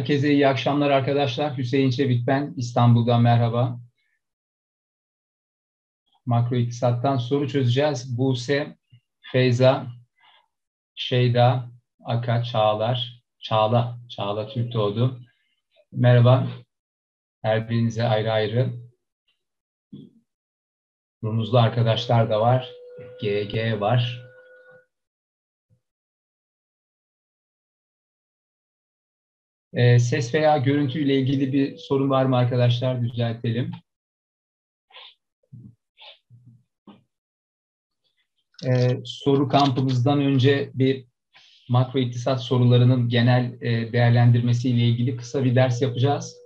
Herkese iyi akşamlar arkadaşlar. Hüseyin Çevik ben. İstanbul'dan merhaba. Makro iktisattan soru çözeceğiz. Buse, Feyza, Şeyda, Aka, Çağlar, Çağla, Çağla Türk doğdu. Merhaba. Her birinize ayrı ayrı. Rumuzlu arkadaşlar da var. GG var. E, ses veya görüntü ile ilgili bir sorun var mı arkadaşlar? Düzeltelim. E, soru kampımızdan önce bir makro iktisat sorularının genel e, değerlendirmesi ile ilgili kısa bir ders yapacağız.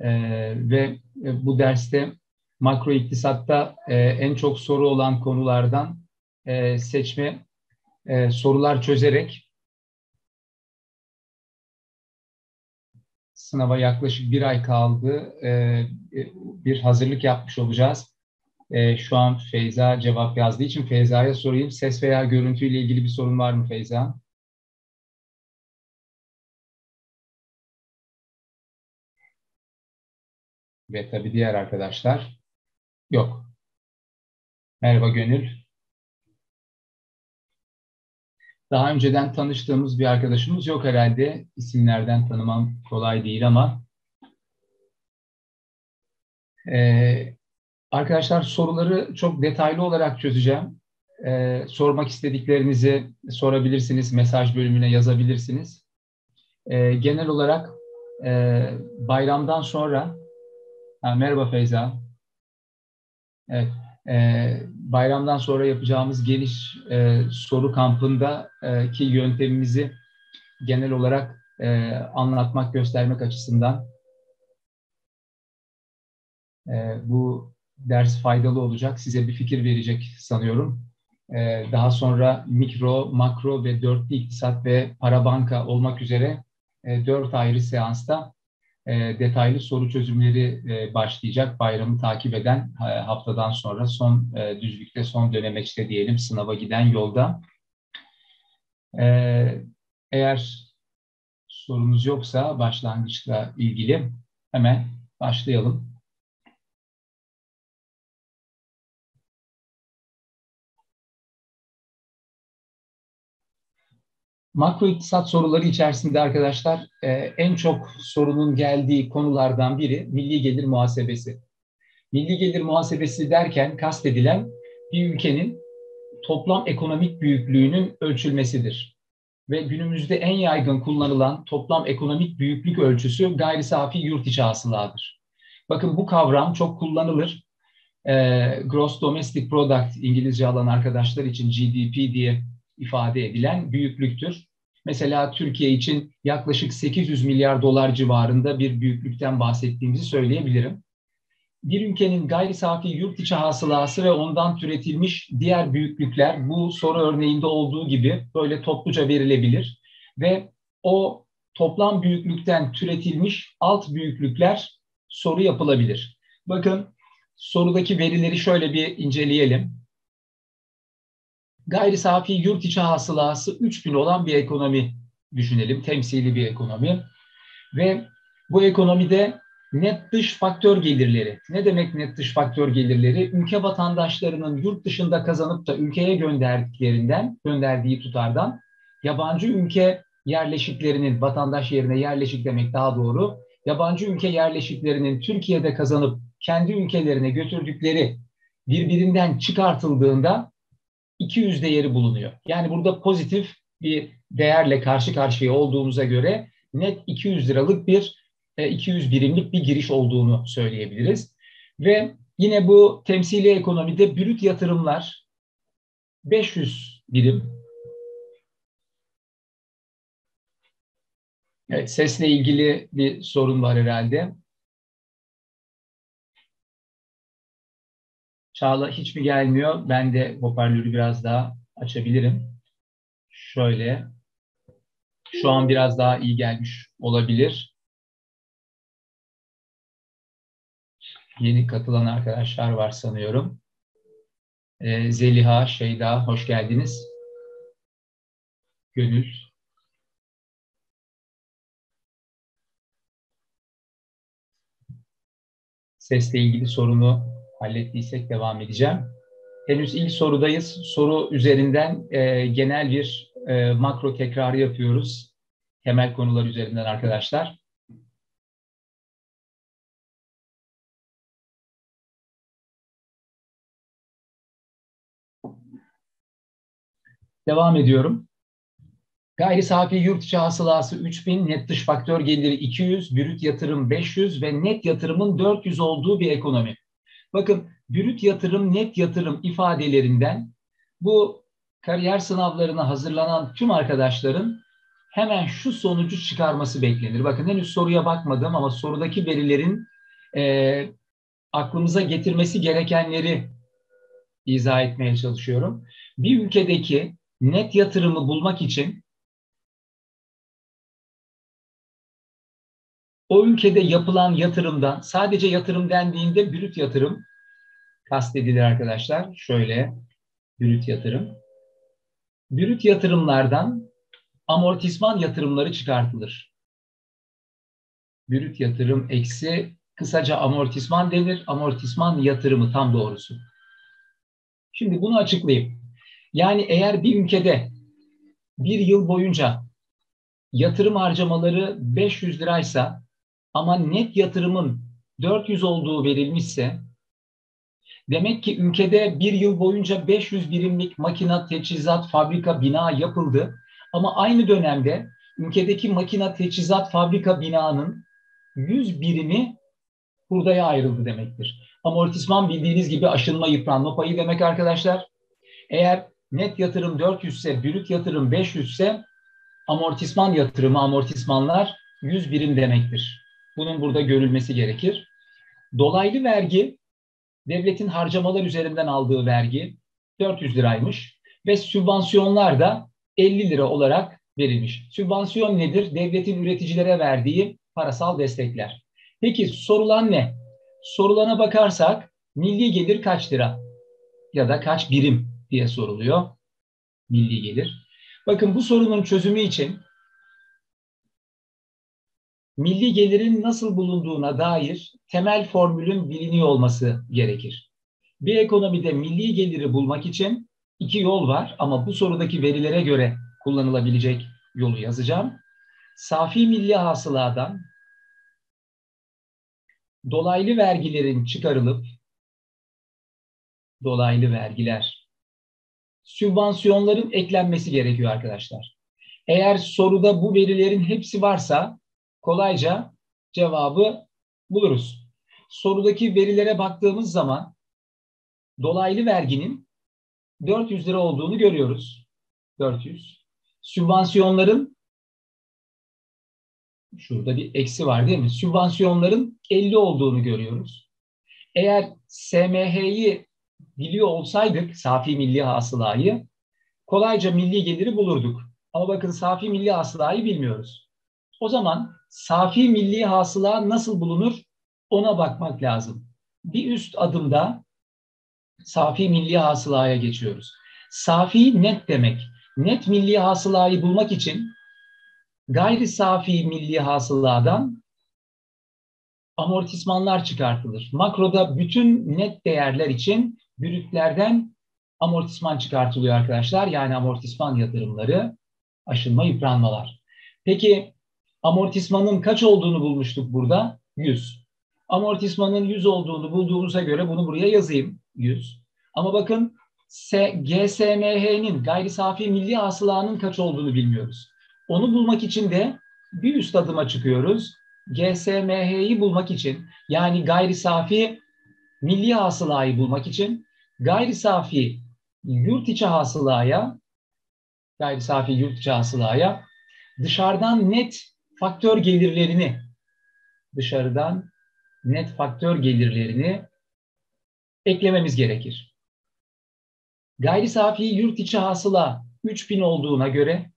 E, ve bu derste makro iktisatta e, en çok soru olan konulardan e, seçme e, sorular çözerek Sınava yaklaşık bir ay kaldı. Ee, bir hazırlık yapmış olacağız. Ee, şu an Feyza cevap yazdığı için Feyza'ya sorayım. Ses veya görüntü ile ilgili bir sorun var mı Feyza? Ve tabii diğer arkadaşlar. Yok. Merhaba Gönül. Daha önceden tanıştığımız bir arkadaşımız yok herhalde. İsimlerden tanımam kolay değil ama. Ee, arkadaşlar soruları çok detaylı olarak çözeceğim. Ee, sormak istediklerinizi sorabilirsiniz, mesaj bölümüne yazabilirsiniz. Ee, genel olarak e, bayramdan sonra, ha, merhaba Feyza. Evet, e, bayramdan sonra yapacağımız geniş e, soru kampında e, yöntemimizi genel olarak e, anlatmak, göstermek açısından e, bu ders faydalı olacak. Size bir fikir verecek sanıyorum. E, daha sonra mikro, makro ve dörtlü iktisat ve para banka olmak üzere e, dört ayrı seansta e, detaylı soru çözümleri e, başlayacak. Bayramı takip eden e, haftadan sonra son e, düzlükte, son dönemeçte diyelim sınava giden yolda. E, eğer sorunuz yoksa başlangıçla ilgili hemen başlayalım. Makro iktisat soruları içerisinde arkadaşlar e, en çok sorunun geldiği konulardan biri milli gelir muhasebesi. Milli gelir muhasebesi derken kastedilen bir ülkenin toplam ekonomik büyüklüğünün ölçülmesidir. Ve günümüzde en yaygın kullanılan toplam ekonomik büyüklük ölçüsü gayri safi yurt içi hasıladır. Bakın bu kavram çok kullanılır. E, Gross Domestic Product İngilizce alan arkadaşlar için GDP diye ifade edilen büyüklüktür. Mesela Türkiye için yaklaşık 800 milyar dolar civarında bir büyüklükten bahsettiğimizi söyleyebilirim. Bir ülkenin gayri safi yurt içi hasılası ve ondan türetilmiş diğer büyüklükler bu soru örneğinde olduğu gibi böyle topluca verilebilir ve o toplam büyüklükten türetilmiş alt büyüklükler soru yapılabilir. Bakın sorudaki verileri şöyle bir inceleyelim gayri safi yurt içi hasılası 3000 olan bir ekonomi düşünelim. Temsili bir ekonomi. Ve bu ekonomide net dış faktör gelirleri. Ne demek net dış faktör gelirleri? Ülke vatandaşlarının yurt dışında kazanıp da ülkeye gönderdiklerinden, gönderdiği tutardan yabancı ülke yerleşiklerinin vatandaş yerine yerleşik demek daha doğru. Yabancı ülke yerleşiklerinin Türkiye'de kazanıp kendi ülkelerine götürdükleri birbirinden çıkartıldığında 200 değeri bulunuyor. Yani burada pozitif bir değerle karşı karşıya olduğumuza göre net 200 liralık bir 200 e, birimlik bir giriş olduğunu söyleyebiliriz. Ve yine bu temsili ekonomide brüt yatırımlar 500 birim. Evet, sesle ilgili bir sorun var herhalde. Çağla hiç mi gelmiyor? Ben de hoparlörü biraz daha açabilirim. Şöyle. Şu an biraz daha iyi gelmiş olabilir. Yeni katılan arkadaşlar var sanıyorum. Ee, Zeliha, Şeyda hoş geldiniz. Gönül, sesle ilgili sorunu hallettiysek devam edeceğim. Henüz ilk sorudayız. Soru üzerinden e, genel bir e, makro tekrarı yapıyoruz. Temel konular üzerinden arkadaşlar. Devam ediyorum. Gayri safi yurt içi hasılası 3000, net dış faktör geliri 200, brüt yatırım 500 ve net yatırımın 400 olduğu bir ekonomi. Bakın brüt yatırım, net yatırım ifadelerinden bu kariyer sınavlarına hazırlanan tüm arkadaşların hemen şu sonucu çıkarması beklenir. Bakın henüz soruya bakmadım ama sorudaki verilerin e, aklımıza getirmesi gerekenleri izah etmeye çalışıyorum. Bir ülkedeki net yatırımı bulmak için o ülkede yapılan yatırımdan sadece yatırım dendiğinde brüt yatırım kastedilir arkadaşlar. Şöyle brüt yatırım. Brüt yatırımlardan amortisman yatırımları çıkartılır. Brüt yatırım eksi kısaca amortisman denir. Amortisman yatırımı tam doğrusu. Şimdi bunu açıklayayım. Yani eğer bir ülkede bir yıl boyunca yatırım harcamaları 500 liraysa ama net yatırımın 400 olduğu verilmişse demek ki ülkede bir yıl boyunca 500 birimlik makina, teçhizat, fabrika, bina yapıldı ama aynı dönemde ülkedeki makina, teçhizat, fabrika, binanın 100 birimi hurdaya ayrıldı demektir. Amortisman bildiğiniz gibi aşınma yıpranma payı demek arkadaşlar. Eğer net yatırım 400 ise, brüt yatırım 500 ise amortisman yatırımı, amortismanlar 100 birim demektir. Bunun burada görülmesi gerekir. Dolaylı vergi, devletin harcamalar üzerinden aldığı vergi 400 liraymış ve sübvansiyonlar da 50 lira olarak verilmiş. Sübvansiyon nedir? Devletin üreticilere verdiği parasal destekler. Peki sorulan ne? Sorulana bakarsak milli gelir kaç lira? Ya da kaç birim diye soruluyor. Milli gelir. Bakın bu sorunun çözümü için milli gelirin nasıl bulunduğuna dair temel formülün biliniyor olması gerekir. Bir ekonomide milli geliri bulmak için iki yol var ama bu sorudaki verilere göre kullanılabilecek yolu yazacağım. Safi milli hasıladan dolaylı vergilerin çıkarılıp dolaylı vergiler sübvansiyonların eklenmesi gerekiyor arkadaşlar. Eğer soruda bu verilerin hepsi varsa kolayca cevabı buluruz. Sorudaki verilere baktığımız zaman dolaylı verginin 400 lira olduğunu görüyoruz. 400. Sübvansiyonların şurada bir eksi var değil mi? Sübvansiyonların 50 olduğunu görüyoruz. Eğer SMH'yi biliyor olsaydık safi milli hasılayı kolayca milli geliri bulurduk. Ama bakın safi milli hasılayı bilmiyoruz. O zaman safi milli hasıla nasıl bulunur ona bakmak lazım. Bir üst adımda safi milli hasılaya geçiyoruz. Safi net demek. Net milli hasılayı bulmak için gayri safi milli hasıladan amortismanlar çıkartılır. Makroda bütün net değerler için brütlerden amortisman çıkartılıyor arkadaşlar. Yani amortisman yatırımları, aşınma, yıpranmalar. Peki amortismanın kaç olduğunu bulmuştuk burada? 100. Amortismanın 100 olduğunu bulduğumuza göre bunu buraya yazayım. 100. Ama bakın GSMH'nin gayri safi milli hasılanın kaç olduğunu bilmiyoruz. Onu bulmak için de bir üst adıma çıkıyoruz. GSMH'yi bulmak için yani gayri safi milli hasılayı bulmak için gayri safi yurt içi hasılaya gayri safi yurt içi hasılaya dışarıdan net faktör gelirlerini dışarıdan net faktör gelirlerini eklememiz gerekir. Gayri safi yurt içi hasıla 3000 olduğuna göre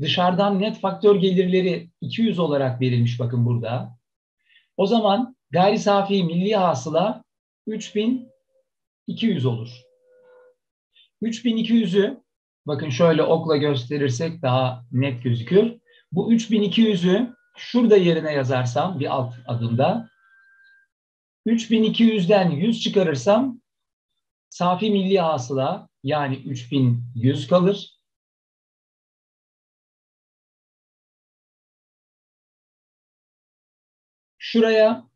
dışarıdan net faktör gelirleri 200 olarak verilmiş bakın burada. O zaman gayri safi milli hasıla 3200 olur. 3200'ü bakın şöyle okla gösterirsek daha net gözükür. Bu 3200'ü şurada yerine yazarsam bir alt adımda 3200'den 100 çıkarırsam safi milli hasıla yani 3100 kalır. Şuraya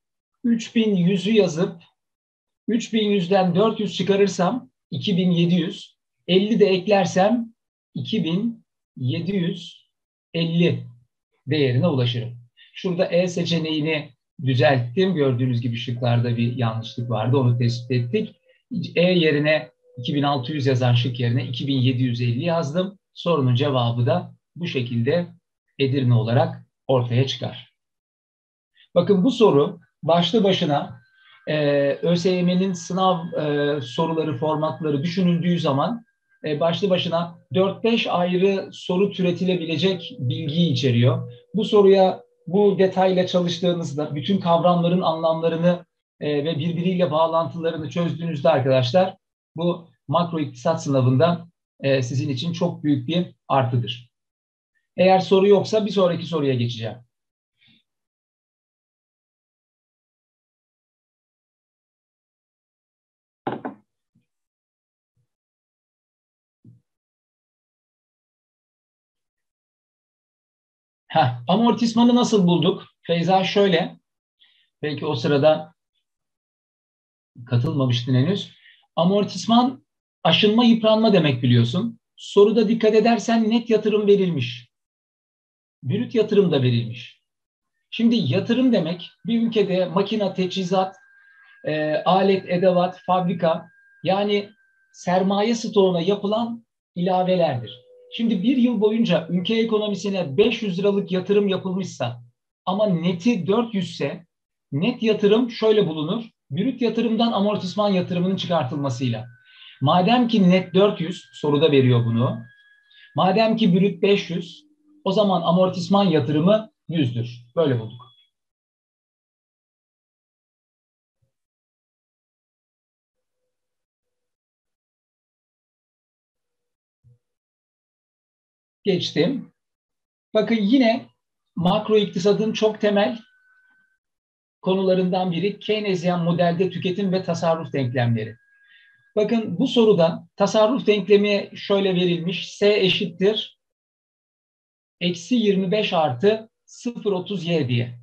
3100'ü yazıp 3100'den 400 çıkarırsam 2700, 50 de eklersem 2750 değerine ulaşırım. Şurada E seçeneğini düzelttim. Gördüğünüz gibi şıklarda bir yanlışlık vardı. Onu tespit ettik. E yerine 2600 yazan şık yerine 2750 yazdım. Sorunun cevabı da bu şekilde Edirne olarak ortaya çıkar. Bakın bu soru başlı başına e, ÖSYM'nin sınav e, soruları, formatları düşünüldüğü zaman başlı başına 4-5 ayrı soru türetilebilecek bilgiyi içeriyor. Bu soruya bu detayla çalıştığınızda bütün kavramların anlamlarını e, ve birbiriyle bağlantılarını çözdüğünüzde arkadaşlar bu makro iktisat sınavında e, sizin için çok büyük bir artıdır. Eğer soru yoksa bir sonraki soruya geçeceğim. Heh, amortismanı nasıl bulduk? Feyza şöyle, belki o sırada katılmamıştın henüz. Amortisman aşınma yıpranma demek biliyorsun. Soruda dikkat edersen net yatırım verilmiş. Brüt yatırım da verilmiş. Şimdi yatırım demek bir ülkede makina, teçhizat, e, alet, edevat, fabrika yani sermaye stoğuna yapılan ilavelerdir. Şimdi bir yıl boyunca ülke ekonomisine 500 liralık yatırım yapılmışsa ama neti 400 ise net yatırım şöyle bulunur. Brüt yatırımdan amortisman yatırımının çıkartılmasıyla. Madem ki net 400 soruda veriyor bunu. Madem ki brüt 500 o zaman amortisman yatırımı 100'dür. Böyle bulduk. Geçtim. Bakın yine makro iktisadın çok temel konularından biri Keynesyen modelde tüketim ve tasarruf denklemleri. Bakın bu soruda tasarruf denklemi şöyle verilmiş. S eşittir eksi 25 artı 0.30y diye.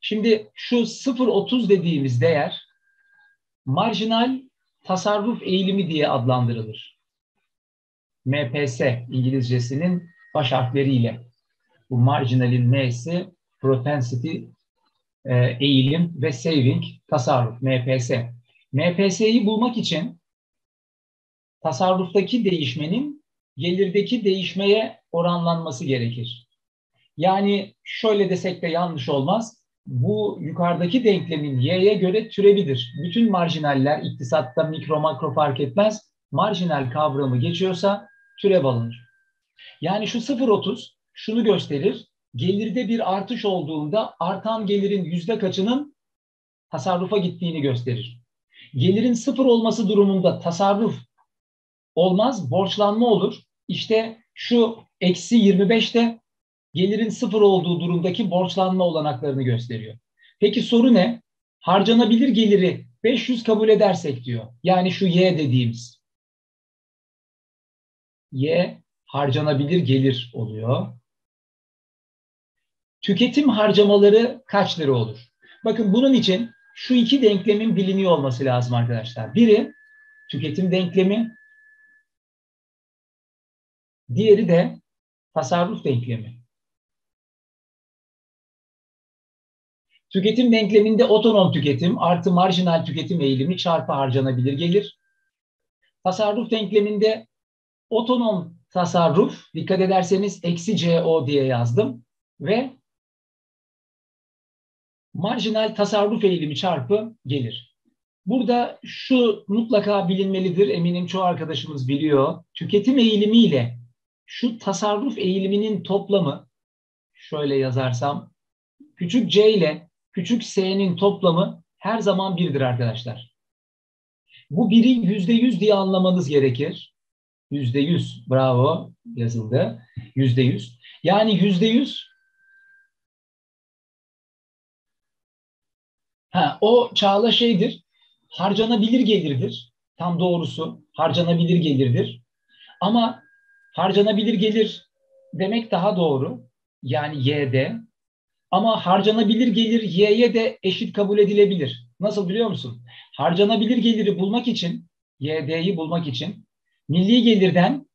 Şimdi şu 0.30 dediğimiz değer marjinal tasarruf eğilimi diye adlandırılır. MPS İngilizcesinin baş harfleriyle. Bu marjinalin M'si propensity e, eğilim ve saving tasarruf MPS. MPS'yi bulmak için tasarruftaki değişmenin gelirdeki değişmeye oranlanması gerekir. Yani şöyle desek de yanlış olmaz. Bu yukarıdaki denklemin y'ye göre türevidir. Bütün marjinaller iktisatta mikro makro fark etmez. Marjinal kavramı geçiyorsa türev alınır. Yani şu 0.30 şunu gösterir. Gelirde bir artış olduğunda artan gelirin yüzde kaçının tasarrufa gittiğini gösterir. Gelirin sıfır olması durumunda tasarruf olmaz, borçlanma olur. İşte şu eksi 25'te gelirin sıfır olduğu durumdaki borçlanma olanaklarını gösteriyor. Peki soru ne? Harcanabilir geliri 500 kabul edersek diyor. Yani şu Y dediğimiz. Y harcanabilir gelir oluyor. Tüketim harcamaları kaç lira olur? Bakın bunun için şu iki denklemin biliniyor olması lazım arkadaşlar. Biri tüketim denklemi, diğeri de tasarruf denklemi. Tüketim denkleminde otonom tüketim artı marjinal tüketim eğilimi çarpı harcanabilir gelir. Tasarruf denkleminde otonom tasarruf, dikkat ederseniz eksi CO diye yazdım ve marjinal tasarruf eğilimi çarpı gelir. Burada şu mutlaka bilinmelidir, eminim çoğu arkadaşımız biliyor. Tüketim eğilimi ile şu tasarruf eğiliminin toplamı, şöyle yazarsam, küçük c ile küçük s'nin toplamı her zaman birdir arkadaşlar. Bu biri yüzde yüz diye anlamanız gerekir. Yüzde yüz, bravo yazıldı. Yüzde yüz. Yani yüzde yüz Ha, o çağla şeydir, harcanabilir gelirdir. Tam doğrusu harcanabilir gelirdir. Ama harcanabilir gelir demek daha doğru. Yani y'de. Ama harcanabilir gelir y'ye de eşit kabul edilebilir. Nasıl biliyor musun? Harcanabilir geliri bulmak için, y'd'yi bulmak için milli gelirden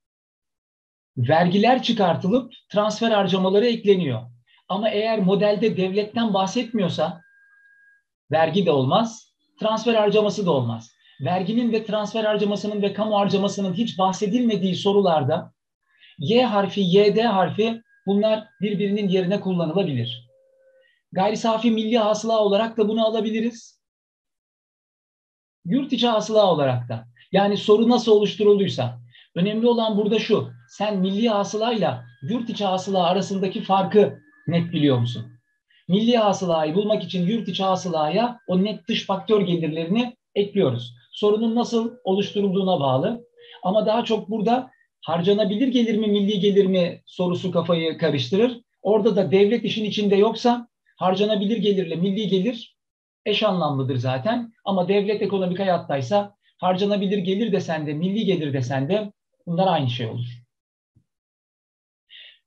vergiler çıkartılıp transfer harcamaları ekleniyor. Ama eğer modelde devletten bahsetmiyorsa vergi de olmaz, transfer harcaması da olmaz. Verginin ve transfer harcamasının ve kamu harcamasının hiç bahsedilmediği sorularda Y harfi, YD harfi bunlar birbirinin yerine kullanılabilir. Gayri safi milli hasıla olarak da bunu alabiliriz. Yurt içi hasıla olarak da. Yani soru nasıl oluşturulduysa. Önemli olan burada şu. Sen milli hasılayla yurt içi hasıla arasındaki farkı net biliyor musun? Milli hasılayı bulmak için yurt içi hasılaya o net dış faktör gelirlerini ekliyoruz. Sorunun nasıl oluşturulduğuna bağlı. Ama daha çok burada harcanabilir gelir mi, milli gelir mi sorusu kafayı karıştırır. Orada da devlet işin içinde yoksa harcanabilir gelirle milli gelir eş anlamlıdır zaten. Ama devlet ekonomik hayattaysa harcanabilir gelir desen de milli gelir desen de bunlar aynı şey olur.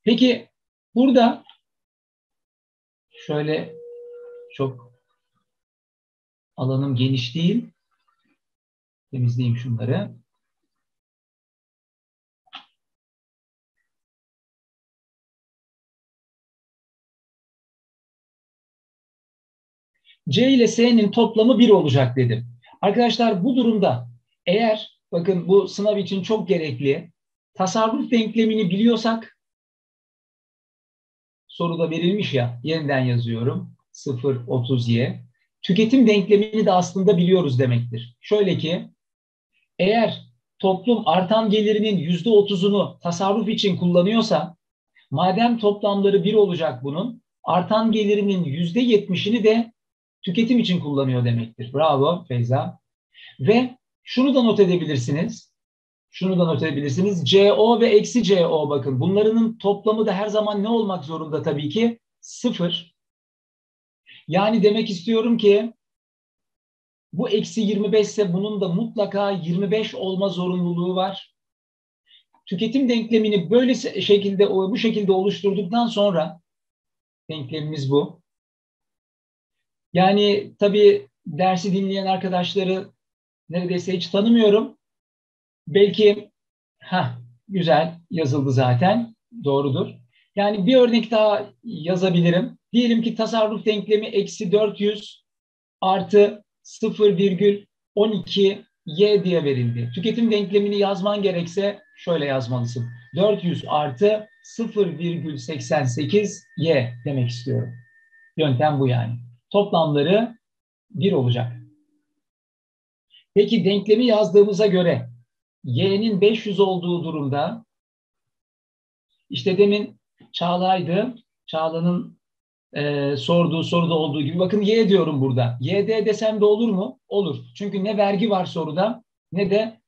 Peki burada şöyle çok alanım geniş değil. Temizleyeyim şunları. C ile S'nin toplamı 1 olacak dedim. Arkadaşlar bu durumda eğer bakın bu sınav için çok gerekli tasarruf denklemini biliyorsak soruda verilmiş ya yeniden yazıyorum 0 30 y. Tüketim denklemini de aslında biliyoruz demektir. Şöyle ki eğer toplum artan gelirinin yüzde otuzunu tasarruf için kullanıyorsa madem toplamları bir olacak bunun artan gelirinin yüzde yetmişini de tüketim için kullanıyor demektir. Bravo Feyza. Ve şunu da not edebilirsiniz. Şunu da not edebilirsiniz. CO ve eksi CO bakın. Bunların toplamı da her zaman ne olmak zorunda tabii ki? Sıfır. Yani demek istiyorum ki bu eksi 25 ise bunun da mutlaka 25 olma zorunluluğu var. Tüketim denklemini böyle şekilde bu şekilde oluşturduktan sonra denklemimiz bu. Yani tabii dersi dinleyen arkadaşları neredeyse hiç tanımıyorum. Belki ha güzel yazıldı zaten. Doğrudur. Yani bir örnek daha yazabilirim. Diyelim ki tasarruf denklemi eksi 400 artı 0,12 y diye verildi. Tüketim denklemini yazman gerekse şöyle yazmalısın. 400 artı 0,88 y demek istiyorum. Yöntem bu yani. Toplamları 1 olacak. Peki denklemi yazdığımıza göre y'nin 500 olduğu durumda işte demin Çağla'ydı. Çağla'nın e, sorduğu soruda olduğu gibi. Bakın Y diyorum burada. YD desem de olur mu? Olur. Çünkü ne vergi var soruda ne de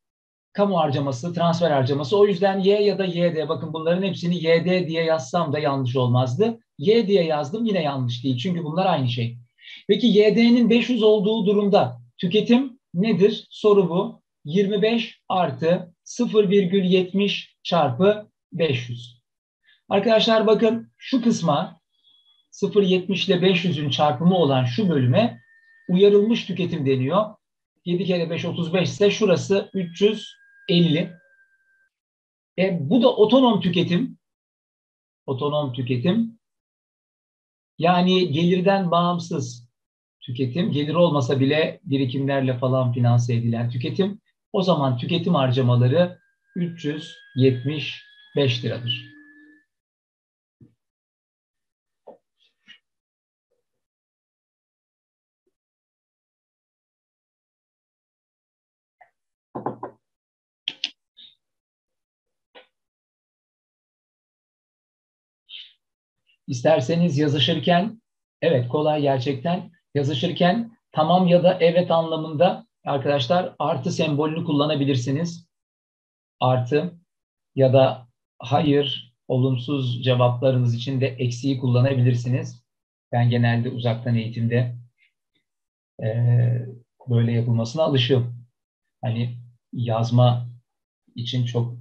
kamu harcaması, transfer harcaması. O yüzden Y ya da YD. Bakın bunların hepsini YD diye yazsam da yanlış olmazdı. Y diye yazdım yine yanlış değil. Çünkü bunlar aynı şey. Peki YD'nin 500 olduğu durumda tüketim nedir? Soru bu. 25 artı 0,70 çarpı 500. Arkadaşlar bakın şu kısma 0.70 ile 500'ün çarpımı olan şu bölüme uyarılmış tüketim deniyor. 7 kere 5 35 ise şurası 350. E, bu da otonom tüketim. Otonom tüketim. Yani gelirden bağımsız tüketim. Gelir olmasa bile birikimlerle falan finanse edilen tüketim. O zaman tüketim harcamaları 375 liradır. İsterseniz yazışırken, evet kolay gerçekten, yazışırken tamam ya da evet anlamında arkadaşlar artı sembolünü kullanabilirsiniz. Artı ya da hayır, olumsuz cevaplarınız için de eksiği kullanabilirsiniz. Ben genelde uzaktan eğitimde e, böyle yapılmasına alışığım. Hani yazma için çok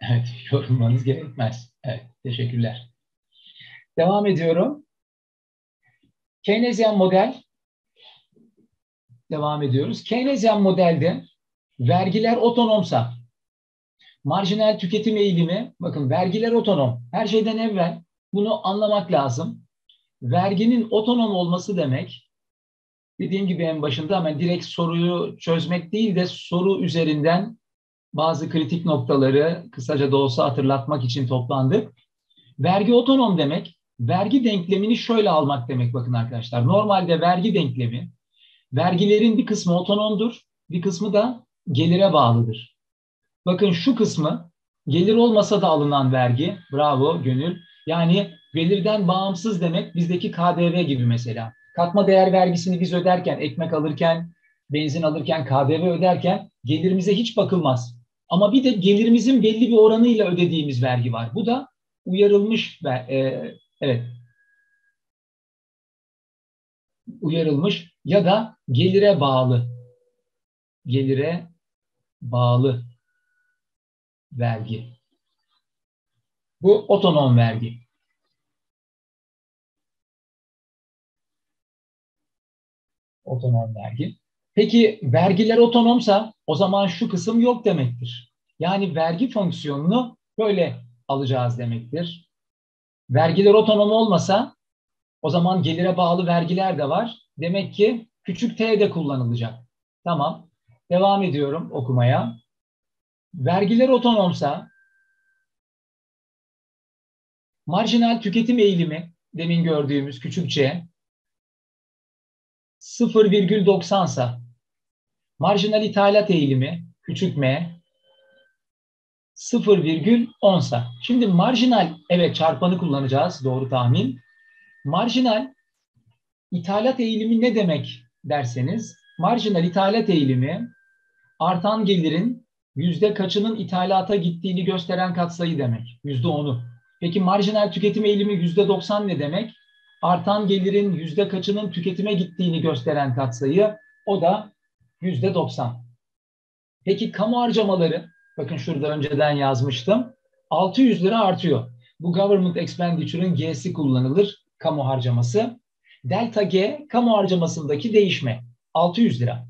evet yorulmanız gerekmez. Evet, teşekkürler. Devam ediyorum. Keynesyen model devam ediyoruz. Keynesyen modelde vergiler otonomsa marjinal tüketim eğilimi bakın vergiler otonom. Her şeyden evvel bunu anlamak lazım. Verginin otonom olması demek dediğim gibi en başında hemen direkt soruyu çözmek değil de soru üzerinden bazı kritik noktaları kısaca da olsa hatırlatmak için toplandık. Vergi otonom demek, vergi denklemini şöyle almak demek bakın arkadaşlar. Normalde vergi denklemi, vergilerin bir kısmı otonomdur, bir kısmı da gelire bağlıdır. Bakın şu kısmı gelir olmasa da alınan vergi, bravo Gönül. Yani gelirden bağımsız demek bizdeki KDV gibi mesela. Katma değer vergisini biz öderken, ekmek alırken, benzin alırken, KDV öderken gelirimize hiç bakılmaz. Ama bir de gelirimizin belli bir oranıyla ödediğimiz vergi var. Bu da uyarılmış ve e, evet uyarılmış ya da gelire bağlı gelire bağlı vergi. Bu otonom vergi. Otonom vergi. Peki vergiler otonomsa o zaman şu kısım yok demektir. Yani vergi fonksiyonunu böyle alacağız demektir. Vergiler otonom olmasa o zaman gelire bağlı vergiler de var. Demek ki küçük t de kullanılacak. Tamam. Devam ediyorum okumaya. Vergiler otonomsa marjinal tüketim eğilimi demin gördüğümüz küçük c 0,90 sa marjinal ithalat eğilimi küçük m 0,10 sa. Şimdi marjinal evet çarpanı kullanacağız doğru tahmin. Marjinal ithalat eğilimi ne demek derseniz marjinal ithalat eğilimi artan gelirin yüzde kaçının ithalata gittiğini gösteren katsayı demek. Yüzde onu. Peki marjinal tüketim eğilimi yüzde doksan ne demek? Artan gelirin yüzde kaçının tüketime gittiğini gösteren katsayı o da yüzde doksan. Peki kamu harcamaları, bakın şurada önceden yazmıştım, 600 lira artıyor. Bu government expenditure'ın G'si kullanılır, kamu harcaması. Delta G, kamu harcamasındaki değişme, 600 lira.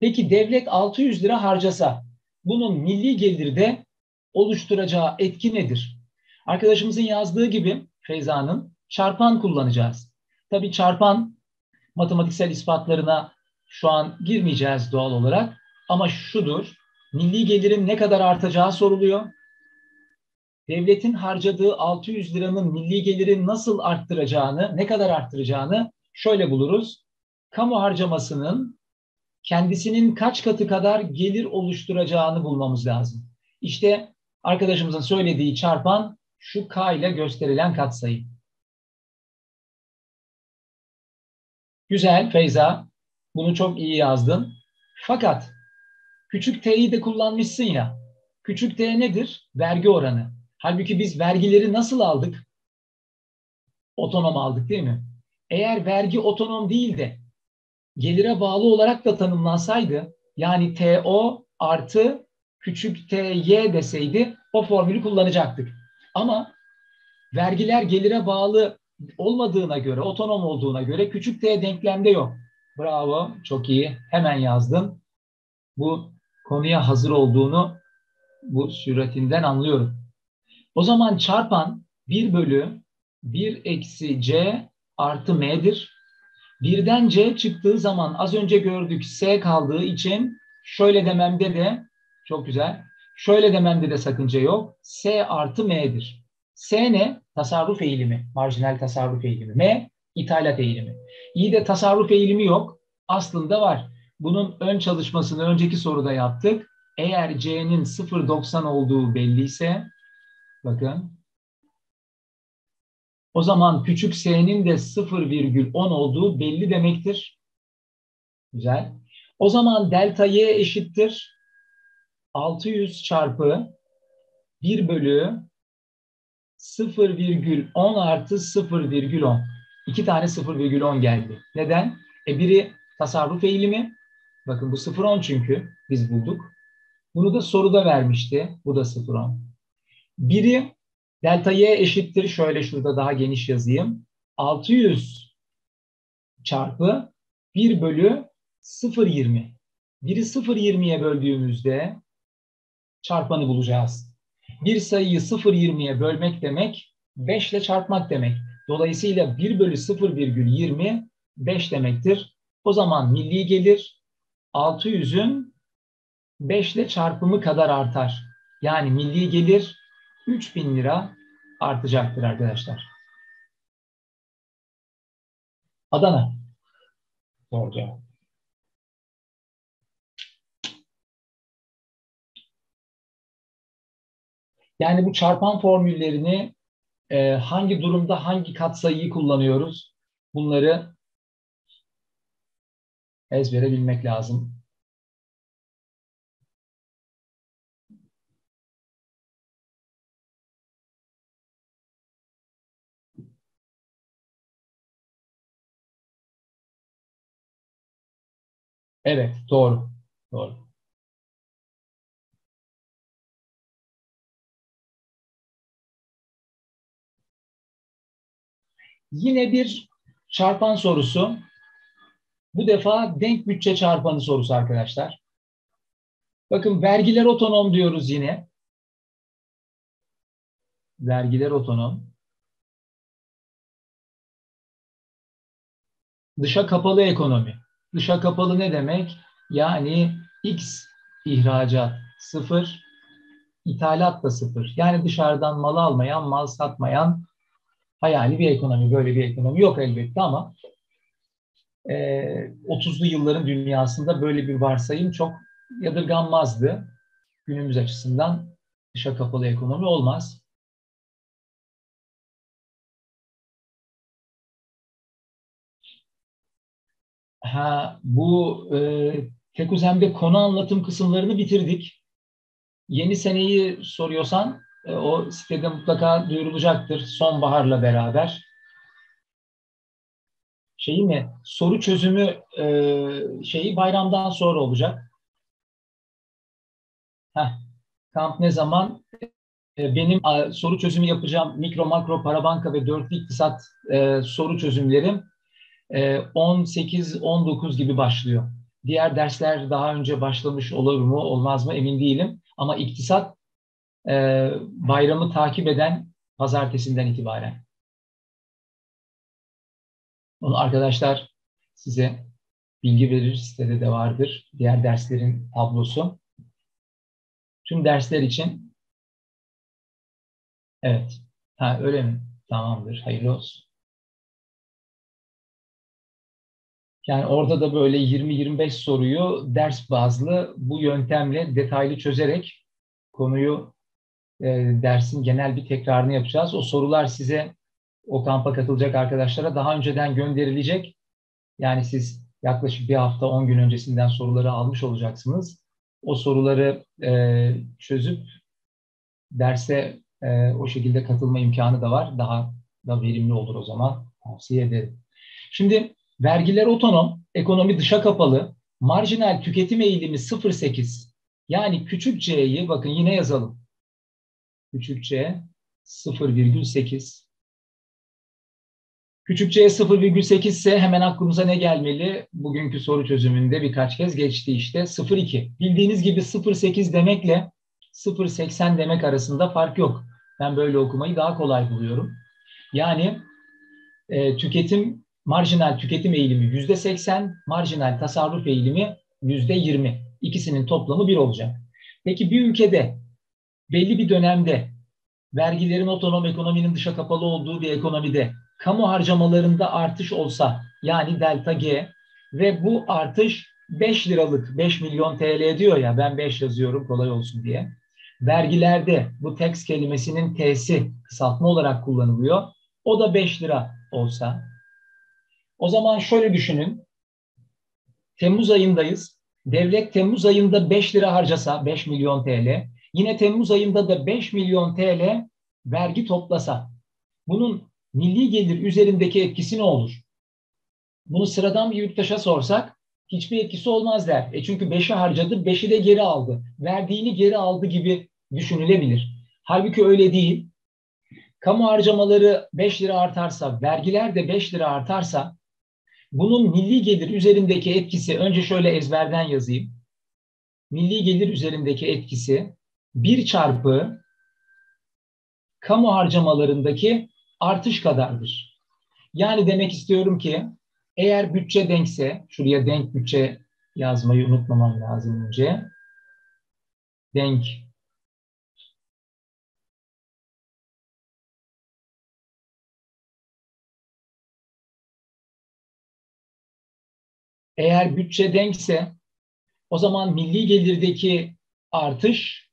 Peki devlet 600 lira harcasa, bunun milli gelirde oluşturacağı etki nedir? Arkadaşımızın yazdığı gibi Feyza'nın çarpan kullanacağız. Tabii çarpan matematiksel ispatlarına şu an girmeyeceğiz doğal olarak ama şudur. Milli gelirin ne kadar artacağı soruluyor. Devletin harcadığı 600 liranın milli gelirin nasıl arttıracağını, ne kadar arttıracağını şöyle buluruz. Kamu harcamasının kendisinin kaç katı kadar gelir oluşturacağını bulmamız lazım. İşte arkadaşımızın söylediği çarpan şu K ile gösterilen katsayı. Güzel Feyza. Bunu çok iyi yazdın. Fakat küçük t'yi de kullanmışsın ya. Küçük t nedir? Vergi oranı. Halbuki biz vergileri nasıl aldık? Otonom aldık değil mi? Eğer vergi otonom değil de gelire bağlı olarak da tanımlansaydı yani TO artı küçük TY deseydi o formülü kullanacaktık. Ama vergiler gelire bağlı olmadığına göre, otonom olduğuna göre küçük t denklemde yok. Bravo, çok iyi. Hemen yazdım. Bu konuya hazır olduğunu bu süratinden anlıyorum. O zaman çarpan 1 bölü 1 eksi c artı m'dir. Birden c çıktığı zaman az önce gördük s kaldığı için şöyle dememde de çok güzel. Şöyle dememde de sakınca yok. s artı m'dir. S ne? Tasarruf eğilimi, marjinal tasarruf eğilimi. M, ithalat eğilimi. İyi de tasarruf eğilimi yok. Aslında var. Bunun ön çalışmasını önceki soruda yaptık. Eğer C'nin 0.90 olduğu belliyse, bakın, o zaman küçük s'nin de 0,10 olduğu belli demektir. Güzel. O zaman delta y eşittir 600 çarpı 1 bölü 0,10 artı 0,10. İki tane 0,10 geldi. Neden? E biri tasarruf eğilimi. Bakın bu 0,10 çünkü biz bulduk. Bunu da soruda vermişti. Bu da 0,10. Biri delta y eşittir. Şöyle şurada daha geniş yazayım. 600 çarpı 1 bölü 0,20. Biri 0,20'ye böldüğümüzde çarpanı bulacağız. Bir sayıyı 0,20'ye bölmek demek 5 ile çarpmak demek. Dolayısıyla 1 bölü 0,20 5 demektir. O zaman milli gelir 600'ün 5 ile çarpımı kadar artar. Yani milli gelir 3000 lira artacaktır arkadaşlar. Adana. Doğru cevap. Yani bu çarpan formüllerini e, hangi durumda hangi katsayıyı kullanıyoruz? Bunları ezbere bilmek lazım. Evet, doğru. Doğru. Yine bir çarpan sorusu. Bu defa denk bütçe çarpanı sorusu arkadaşlar. Bakın vergiler otonom diyoruz yine. Vergiler otonom. Dışa kapalı ekonomi. Dışa kapalı ne demek? Yani X ihracat sıfır, ithalat da sıfır. Yani dışarıdan mal almayan, mal satmayan hayali bir ekonomi. Böyle bir ekonomi yok elbette ama e, 30'lu yılların dünyasında böyle bir varsayım çok yadırganmazdı. Günümüz açısından dışa kapalı ekonomi olmaz. Ha, bu e, Tekuzem'de konu anlatım kısımlarını bitirdik. Yeni seneyi soruyorsan o sitede mutlaka duyurulacaktır sonbaharla beraber. Şeyi mi? Soru çözümü e, şeyi bayramdan sonra olacak. Heh, kamp ne zaman? E, benim soru çözümü yapacağım mikro makro para banka ve dörtlü iktisat e, soru çözümlerim 18-19 gibi başlıyor. Diğer dersler daha önce başlamış olur mu olmaz mı emin değilim. Ama iktisat bayramı takip eden pazartesinden itibaren. Onu arkadaşlar size bilgi verir, sitede de vardır. Diğer derslerin tablosu. Tüm dersler için evet. Ha öyle mi? Tamamdır. Hayırlı olsun. Yani orada da böyle 20-25 soruyu ders bazlı bu yöntemle detaylı çözerek konuyu e, dersin genel bir tekrarını yapacağız. O sorular size o kampa katılacak arkadaşlara daha önceden gönderilecek. Yani siz yaklaşık bir hafta 10 gün öncesinden soruları almış olacaksınız. O soruları e, çözüp derse e, o şekilde katılma imkanı da var. Daha da verimli olur o zaman. Tavsiye ederim. Şimdi Vergiler otonom, ekonomi dışa kapalı, marjinal tüketim eğilimi 0.8. Yani küçük c'yi bakın yine yazalım. Küçük c 0,8. Küçük c 0,8 ise hemen aklımıza ne gelmeli? Bugünkü soru çözümünde birkaç kez geçti işte 0,2. Bildiğiniz gibi 0,8 demekle 0,80 demek arasında fark yok. Ben böyle okumayı daha kolay buluyorum. Yani e, tüketim marjinal tüketim eğilimi yüzde seksen, marjinal tasarruf eğilimi yüzde yirmi. İkisinin toplamı bir olacak. Peki bir ülkede belli bir dönemde vergilerin otonom ekonominin dışa kapalı olduğu bir ekonomide kamu harcamalarında artış olsa yani delta G ve bu artış 5 liralık 5 milyon TL diyor ya ben 5 yazıyorum kolay olsun diye. Vergilerde bu tax kelimesinin T'si kısaltma olarak kullanılıyor. O da 5 lira olsa o zaman şöyle düşünün. Temmuz ayındayız. Devlet Temmuz ayında 5 lira harcasa 5 milyon TL, yine Temmuz ayında da 5 milyon TL vergi toplasa. Bunun milli gelir üzerindeki etkisi ne olur? Bunu sıradan bir yurttaşa sorsak hiçbir etkisi olmaz der. E çünkü 5'i harcadı, 5'i de geri aldı. Verdiğini geri aldı gibi düşünülebilir. Halbuki öyle değil. Kamu harcamaları 5 lira artarsa, vergiler de 5 lira artarsa bunun milli gelir üzerindeki etkisi önce şöyle ezberden yazayım. Milli gelir üzerindeki etkisi 1 çarpı kamu harcamalarındaki artış kadardır. Yani demek istiyorum ki eğer bütçe denkse, şuraya denk bütçe yazmayı unutmamam lazım önce. Denk Eğer bütçe denkse o zaman milli gelirdeki artış,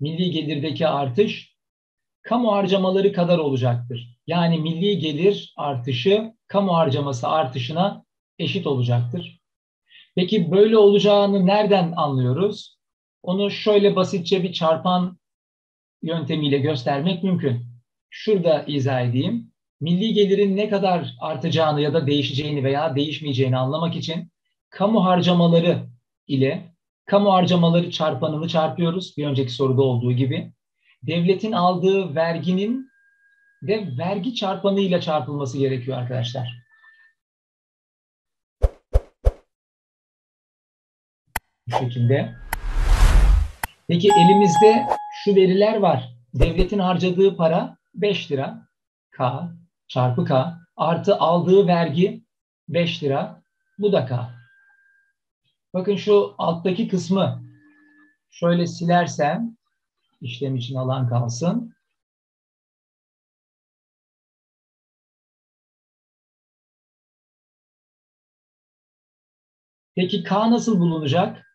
milli gelirdeki artış kamu harcamaları kadar olacaktır. Yani milli gelir artışı kamu harcaması artışına eşit olacaktır. Peki böyle olacağını nereden anlıyoruz? Onu şöyle basitçe bir çarpan yöntemiyle göstermek mümkün. Şurada izah edeyim. Milli gelirin ne kadar artacağını ya da değişeceğini veya değişmeyeceğini anlamak için kamu harcamaları ile kamu harcamaları çarpanını çarpıyoruz. Bir önceki soruda olduğu gibi. Devletin aldığı verginin de vergi çarpanıyla çarpılması gerekiyor arkadaşlar. Bu şekilde. Peki elimizde şu veriler var. Devletin harcadığı para 5 lira K çarpı K artı aldığı vergi 5 lira bu da K. Bakın şu alttaki kısmı şöyle silersem işlem için alan kalsın. Peki K nasıl bulunacak?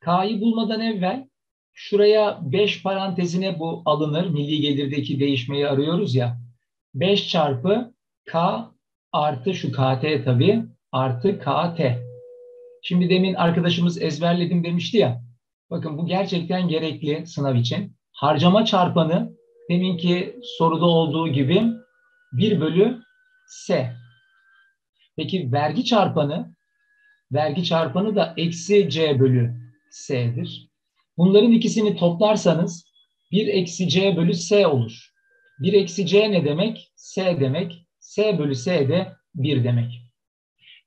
K'yı bulmadan evvel şuraya 5 parantezine bu alınır. Milli gelirdeki değişmeyi arıyoruz ya. 5 çarpı K artı şu KT tabii artı KT. Şimdi demin arkadaşımız ezberledim demişti ya. Bakın bu gerçekten gerekli sınav için. Harcama çarpanı deminki soruda olduğu gibi 1 bölü S. Peki vergi çarpanı vergi çarpanı da eksi C bölü S'dir. Bunların ikisini toplarsanız 1 eksi C bölü S olur. 1 eksi C ne demek? S demek. S bölü S de 1 demek.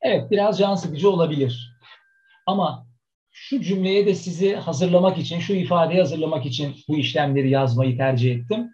Evet biraz can sıkıcı olabilir. Ama şu cümleye de sizi hazırlamak için, şu ifadeyi hazırlamak için bu işlemleri yazmayı tercih ettim.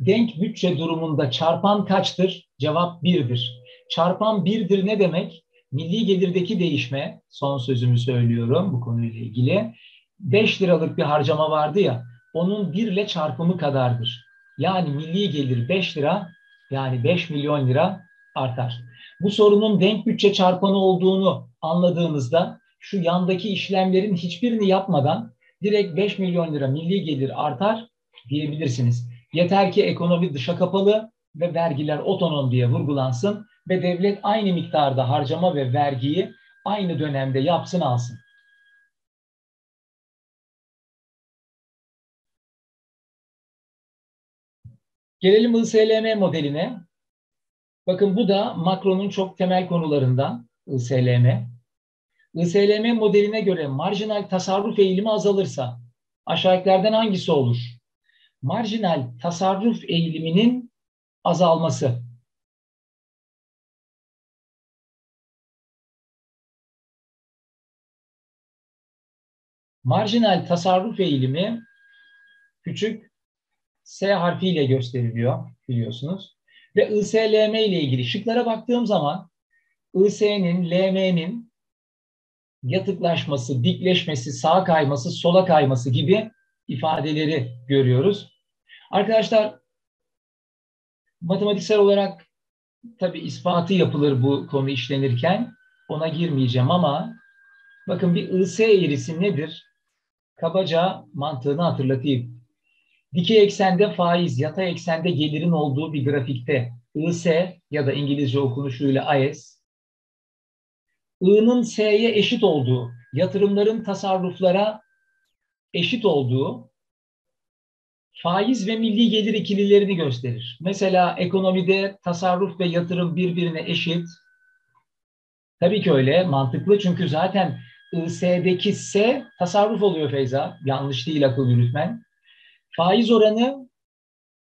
Denk bütçe durumunda çarpan kaçtır? Cevap birdir. Çarpan birdir ne demek? Milli gelirdeki değişme, son sözümü söylüyorum bu konuyla ilgili. 5 liralık bir harcama vardı ya, onun 1 ile çarpımı kadardır. Yani milli gelir 5 lira, yani 5 milyon lira artar. Bu sorunun denk bütçe çarpanı olduğunu anladığınızda şu yandaki işlemlerin hiçbirini yapmadan direkt 5 milyon lira milli gelir artar diyebilirsiniz. Yeter ki ekonomi dışa kapalı ve vergiler otonom diye vurgulansın ve devlet aynı miktarda harcama ve vergiyi aynı dönemde yapsın alsın. Gelelim ISLM modeline. Bakın bu da makronun çok temel konularından ISLM. ISLM modeline göre marjinal tasarruf eğilimi azalırsa aşağıdakilerden hangisi olur? Marjinal tasarruf eğiliminin azalması. Marjinal tasarruf eğilimi küçük S harfiyle gösteriliyor biliyorsunuz. Ve ISLM ile ilgili şıklara baktığım zaman IS'nin, LM'nin yatıklaşması, dikleşmesi, sağa kayması, sola kayması gibi ifadeleri görüyoruz. Arkadaşlar matematiksel olarak tabi ispatı yapılır bu konu işlenirken. Ona girmeyeceğim ama bakın bir IS eğrisi nedir? Kabaca mantığını hatırlatayım. Dikey eksende faiz, yatay eksende gelirin olduğu bir grafikte IS ya da İngilizce okunuşuyla IS I'nın S'ye eşit olduğu, yatırımların tasarruflara eşit olduğu faiz ve milli gelir ikililerini gösterir. Mesela ekonomide tasarruf ve yatırım birbirine eşit. Tabii ki öyle mantıklı çünkü zaten IS'deki S tasarruf oluyor Feyza. Yanlış değil akıl yürütmen. Faiz oranı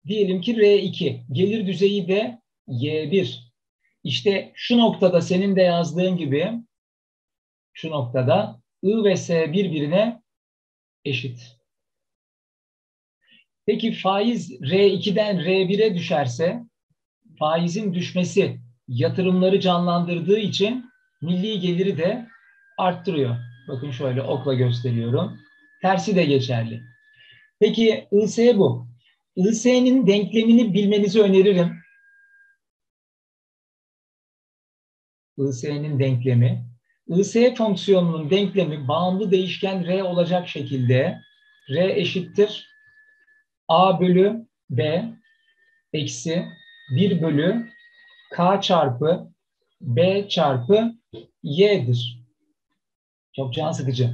diyelim ki R2. Gelir düzeyi de Y1. İşte şu noktada senin de yazdığın gibi şu noktada I ve S birbirine eşit. Peki faiz R2'den R1'e düşerse faizin düşmesi yatırımları canlandırdığı için milli geliri de arttırıyor. Bakın şöyle okla gösteriyorum. Tersi de geçerli. Peki IS bu. IS'nin denklemini bilmenizi öneririm. IS'nin denklemi. IS fonksiyonunun denklemi bağımlı değişken R olacak şekilde R eşittir A bölü B eksi 1 bölü K çarpı B çarpı Y'dir. Çok can sıkıcı.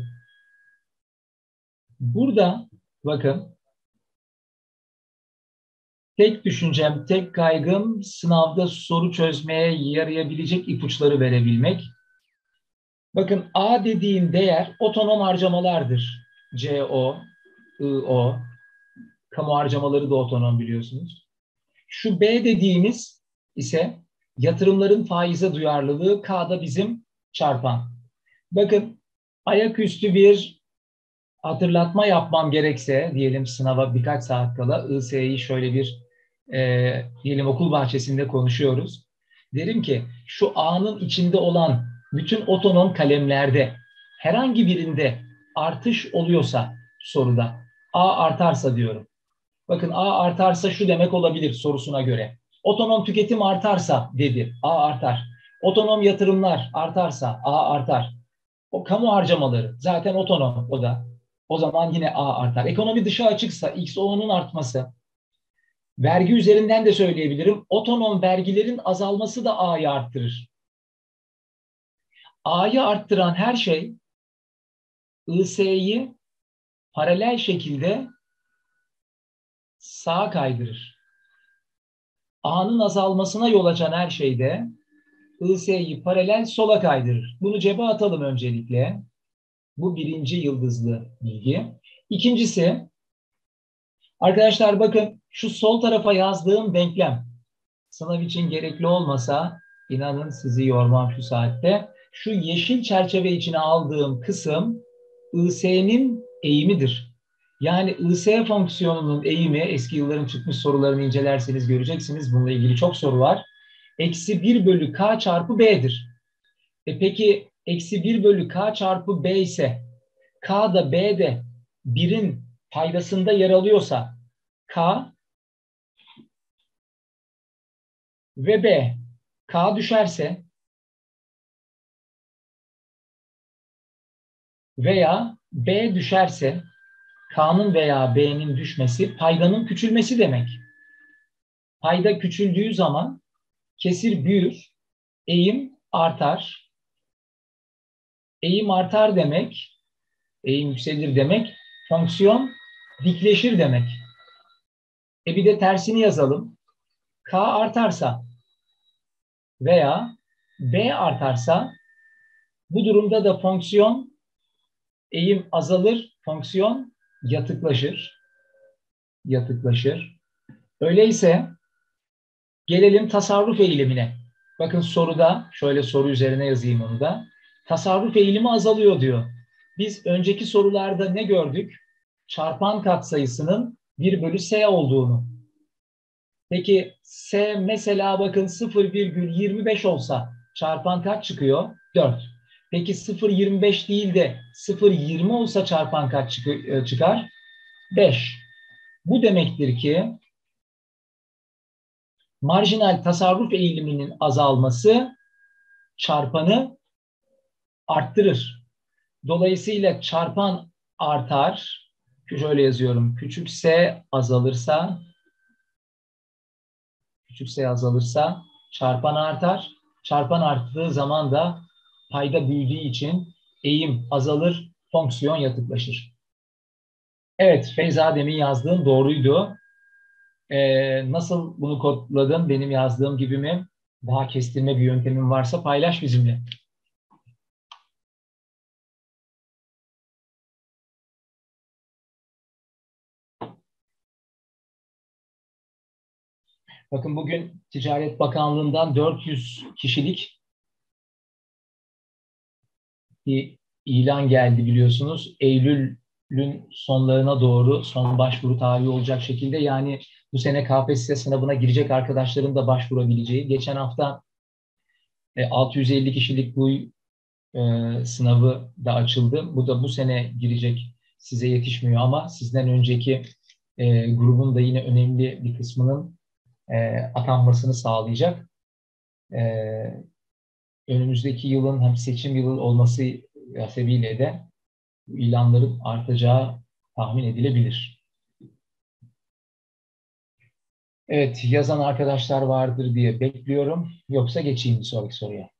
Burada bakın tek düşüncem, tek kaygım sınavda soru çözmeye yarayabilecek ipuçları verebilmek. Bakın A dediğim değer otonom harcamalardır. CO, IO, kamu harcamaları da otonom biliyorsunuz. Şu B dediğimiz ise yatırımların faize duyarlılığı, K da bizim çarpan. Bakın ayaküstü bir hatırlatma yapmam gerekse diyelim sınava birkaç saat kala IS'yi şöyle bir e, diyelim okul bahçesinde konuşuyoruz. Derim ki şu A'nın içinde olan bütün otonom kalemlerde herhangi birinde artış oluyorsa soruda A artarsa diyorum. Bakın A artarsa şu demek olabilir sorusuna göre. Otonom tüketim artarsa dedi. A artar. Otonom yatırımlar artarsa A artar. O kamu harcamaları zaten otonom o da. O zaman yine A artar. Ekonomi dışı açıksa XO'nun artması. Vergi üzerinden de söyleyebilirim. Otonom vergilerin azalması da A'yı arttırır. A'yı arttıran her şey IS'yi paralel şekilde sağa kaydırır. A'nın azalmasına yol açan her şeyde IS'yi paralel sola kaydırır. Bunu cebe atalım öncelikle. Bu birinci yıldızlı bilgi. İkincisi, arkadaşlar bakın şu sol tarafa yazdığım denklem sınav için gerekli olmasa inanın sizi yormam şu saatte. Şu yeşil çerçeve içine aldığım kısım IS'nin eğimidir. Yani IS fonksiyonunun eğimi eski yılların çıkmış sorularını incelerseniz göreceksiniz. Bununla ilgili çok soru var eksi 1 bölü k çarpı b'dir. E peki eksi 1 bölü k çarpı b ise k da b de 1'in paydasında yer alıyorsa k ve b k düşerse veya b düşerse k'nın veya b'nin düşmesi paydanın küçülmesi demek. Payda küçüldüğü zaman kesir büyür, eğim artar. Eğim artar demek, eğim yükselir demek, fonksiyon dikleşir demek. E bir de tersini yazalım. K artarsa veya B artarsa bu durumda da fonksiyon eğim azalır, fonksiyon yatıklaşır. Yatıklaşır. Öyleyse Gelelim tasarruf eğilimine. Bakın soruda, şöyle soru üzerine yazayım onu da. Tasarruf eğilimi azalıyor diyor. Biz önceki sorularda ne gördük? Çarpan katsayısının 1 bölü S olduğunu. Peki S mesela bakın 0,25 olsa çarpan kaç çıkıyor? 4. Peki 0,25 değil de 0,20 olsa çarpan kaç e, çıkar? 5. Bu demektir ki marjinal tasarruf eğiliminin azalması çarpanı arttırır. Dolayısıyla çarpan artar. Şöyle yazıyorum. Küçük s azalırsa küçük s azalırsa çarpan artar. Çarpan arttığı zaman da payda büyüdüğü için eğim azalır, fonksiyon yatıklaşır. Evet, Feyza demin yazdığın doğruydu. Ee, nasıl bunu kodladın? Benim yazdığım gibi mi? Daha kestirme bir yöntemin varsa paylaş bizimle. Bakın bugün Ticaret Bakanlığı'ndan 400 kişilik bir ilan geldi biliyorsunuz. Eylül'ün sonlarına doğru son başvuru tarihi olacak şekilde yani bu sene KPSS sınavına girecek arkadaşların da başvurabileceği. Geçen hafta 650 e, kişilik bu e, sınavı da açıldı. Bu da bu sene girecek size yetişmiyor ama sizden önceki e, grubun da yine önemli bir kısmının e, atanmasını sağlayacak. E, önümüzdeki yılın hem seçim yılı olması sebebiyle de ilanların artacağı tahmin edilebilir. Evet, yazan arkadaşlar vardır diye bekliyorum. Yoksa geçeyim bir sonraki soruya.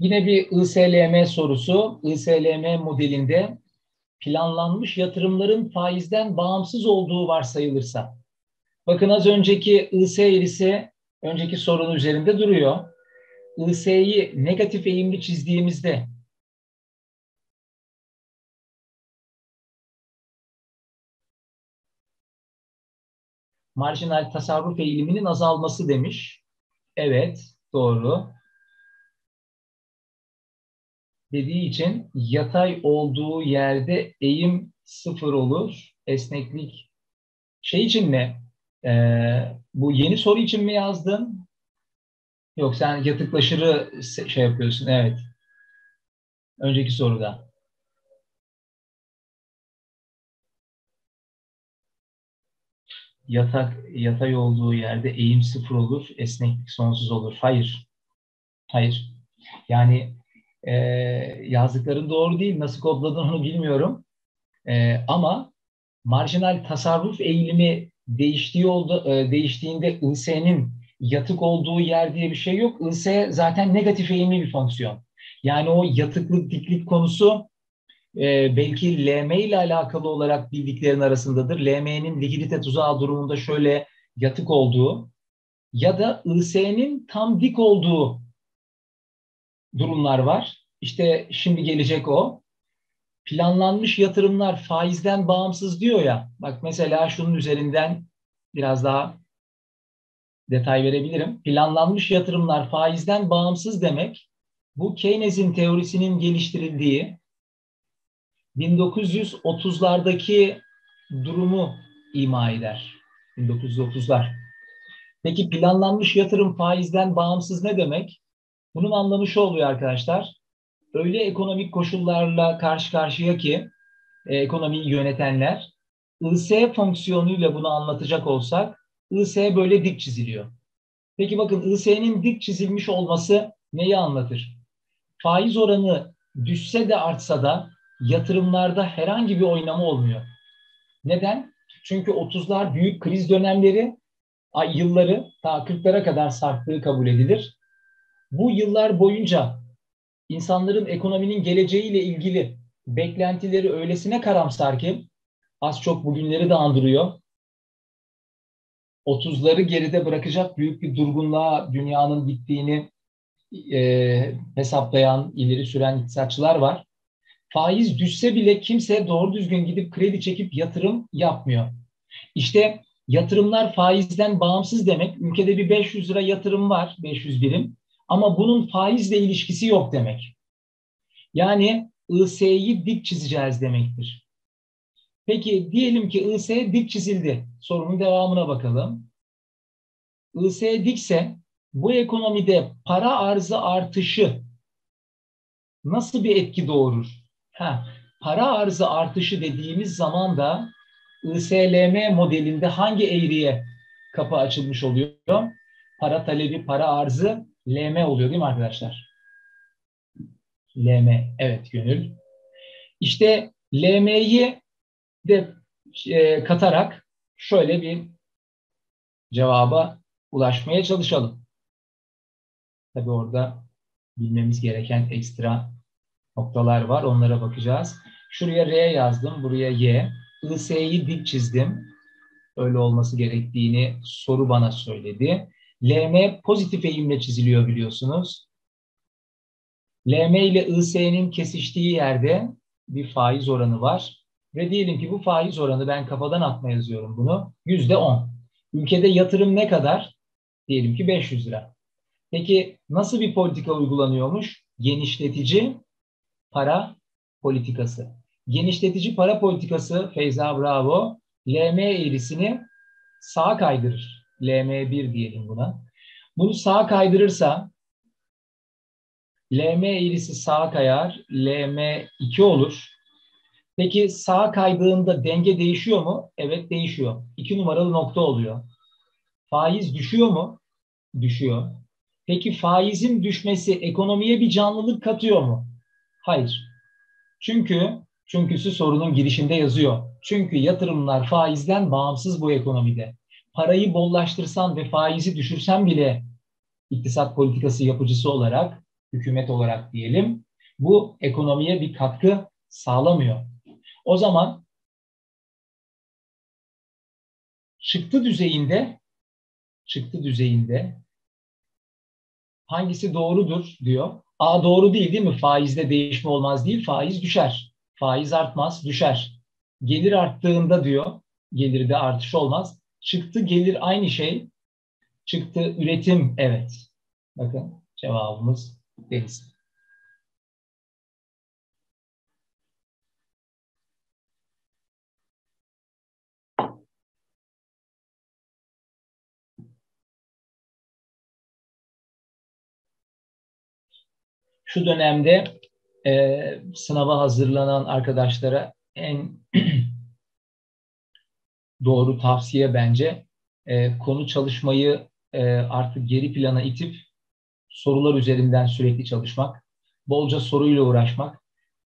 Yine bir ISLM sorusu. ISLM modelinde planlanmış yatırımların faizden bağımsız olduğu varsayılırsa. Bakın az önceki IS eğrisi önceki sorunun üzerinde duruyor. IS'yi negatif eğimli çizdiğimizde marjinal tasarruf eğiliminin azalması demiş. Evet, doğru dediği için yatay olduğu yerde eğim sıfır olur. Esneklik şey için mi? Ee, bu yeni soru için mi yazdın? Yok sen yatıklaşırı şey yapıyorsun. Evet. Önceki soruda. Yatak, yatay olduğu yerde eğim sıfır olur, esneklik sonsuz olur. Hayır. Hayır. Yani e, yazdıkların doğru değil. Nasıl kodladın onu bilmiyorum. E, ama marjinal tasarruf eğilimi değiştiği oldu, e, değiştiğinde IS'nin yatık olduğu yer diye bir şey yok. IS zaten negatif eğimli bir fonksiyon. Yani o yatıklık diklik konusu e, belki LM ile alakalı olarak bildiklerin arasındadır. LM'nin likidite tuzağı durumunda şöyle yatık olduğu ya da IS'nin tam dik olduğu durumlar var. İşte şimdi gelecek o. Planlanmış yatırımlar faizden bağımsız diyor ya. Bak mesela şunun üzerinden biraz daha detay verebilirim. Planlanmış yatırımlar faizden bağımsız demek bu Keynes'in teorisinin geliştirildiği 1930'lardaki durumu ima eder. 1930'lar. Peki planlanmış yatırım faizden bağımsız ne demek? Bunun anlamı şu oluyor arkadaşlar. Öyle ekonomik koşullarla karşı karşıya ki e, ekonomiyi yönetenler IS fonksiyonuyla bunu anlatacak olsak IS böyle dik çiziliyor. Peki bakın IS'nin dik çizilmiş olması neyi anlatır? Faiz oranı düşse de artsa da yatırımlarda herhangi bir oynama olmuyor. Neden? Çünkü 30'lar büyük kriz dönemleri, yılları ta 40'lara kadar sarktığı kabul edilir bu yıllar boyunca insanların ekonominin geleceğiyle ilgili beklentileri öylesine karamsar ki az çok bugünleri de andırıyor. 30'ları geride bırakacak büyük bir durgunluğa dünyanın gittiğini e, hesaplayan, ileri süren iktisatçılar var. Faiz düşse bile kimse doğru düzgün gidip kredi çekip yatırım yapmıyor. İşte yatırımlar faizden bağımsız demek. Ülkede bir 500 lira yatırım var, 500 birim. Ama bunun faizle ilişkisi yok demek. Yani IS'yi dik çizeceğiz demektir. Peki diyelim ki IS dik çizildi. Sorunun devamına bakalım. IS dikse bu ekonomide para arzı artışı nasıl bir etki doğurur? Ha, para arzı artışı dediğimiz zaman da ISLM modelinde hangi eğriye kapı açılmış oluyor? Para talebi, para arzı LM oluyor değil mi arkadaşlar? LM, evet Gönül. İşte LM'yi de e, katarak şöyle bir cevaba ulaşmaya çalışalım. Tabii orada bilmemiz gereken ekstra noktalar var. Onlara bakacağız. Şuraya R yazdım. Buraya Y. IS'yi dik çizdim. Öyle olması gerektiğini soru bana söyledi. LM pozitif eğimle çiziliyor biliyorsunuz. LM ile IS'nin kesiştiği yerde bir faiz oranı var. Ve diyelim ki bu faiz oranı ben kafadan atma yazıyorum bunu. Yüzde on. Ülkede yatırım ne kadar? Diyelim ki 500 lira. Peki nasıl bir politika uygulanıyormuş? Genişletici para politikası. Genişletici para politikası Feyza Bravo LM eğrisini sağa kaydırır. LM1 diyelim buna. Bunu sağa kaydırırsa LM eğrisi sağa kayar, LM2 olur. Peki sağa kaydığında denge değişiyor mu? Evet değişiyor. İki numaralı nokta oluyor. Faiz düşüyor mu? Düşüyor. Peki faizin düşmesi ekonomiye bir canlılık katıyor mu? Hayır. Çünkü çünküsü sorunun girişinde yazıyor. Çünkü yatırımlar faizden bağımsız bu ekonomide. Parayı bollaştırsan ve faizi düşürsen bile iktisat politikası yapıcısı olarak, hükümet olarak diyelim, bu ekonomiye bir katkı sağlamıyor. O zaman çıktı düzeyinde çıktı düzeyinde hangisi doğrudur diyor. A doğru değil değil mi? Faizde değişme olmaz değil. Faiz düşer. Faiz artmaz, düşer. Gelir arttığında diyor, gelirde artış olmaz. Çıktı gelir aynı şey. Çıktı üretim evet. Bakın cevabımız deniz. şu dönemde e, sınava hazırlanan arkadaşlara en doğru tavsiye bence e, konu çalışmayı e, artık geri plana itip sorular üzerinden sürekli çalışmak, bolca soruyla uğraşmak.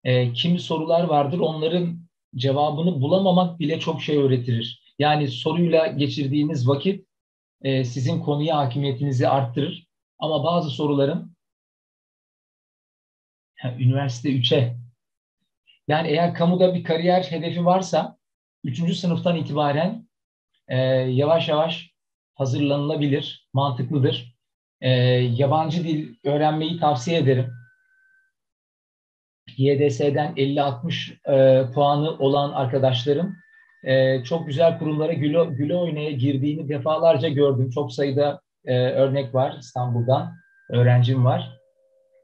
E, kimi sorular vardır onların cevabını bulamamak bile çok şey öğretirir. Yani soruyla geçirdiğiniz vakit e, sizin konuya hakimiyetinizi arttırır. Ama bazı soruların üniversite 3'e. Yani eğer kamuda bir kariyer hedefi varsa 3. sınıftan itibaren e, yavaş yavaş hazırlanılabilir, mantıklıdır. E, yabancı dil öğrenmeyi tavsiye ederim. YDS'den 50-60 e, puanı olan arkadaşlarım e, çok güzel kurumlara güle, güle oynaya girdiğini defalarca gördüm. Çok sayıda e, örnek var İstanbul'dan, öğrencim var.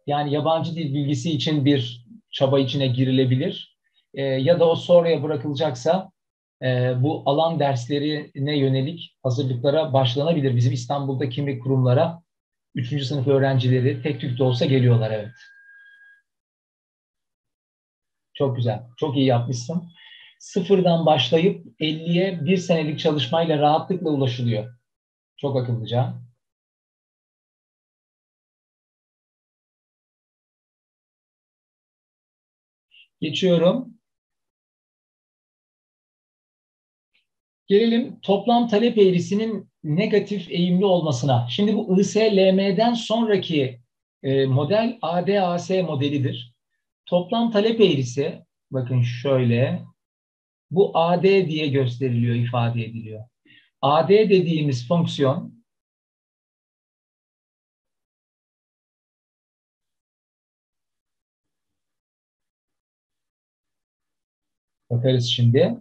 Yani yabancı dil bilgisi için bir çaba içine girilebilir. E, ya da o sonraya bırakılacaksa e, bu alan derslerine yönelik hazırlıklara başlanabilir. Bizim İstanbul'da kimi kurumlara 3. sınıf öğrencileri tek tük de olsa geliyorlar evet. Çok güzel. Çok iyi yapmışsın. Sıfırdan başlayıp 50'ye bir senelik çalışmayla rahatlıkla ulaşılıyor. Çok akıllıca. Geçiyorum. Gelelim toplam talep eğrisinin negatif eğimli olmasına. Şimdi bu ISLM'den sonraki e, model ADAS modelidir. Toplam talep eğrisi bakın şöyle bu AD diye gösteriliyor, ifade ediliyor. AD dediğimiz fonksiyon Bakarız şimdi.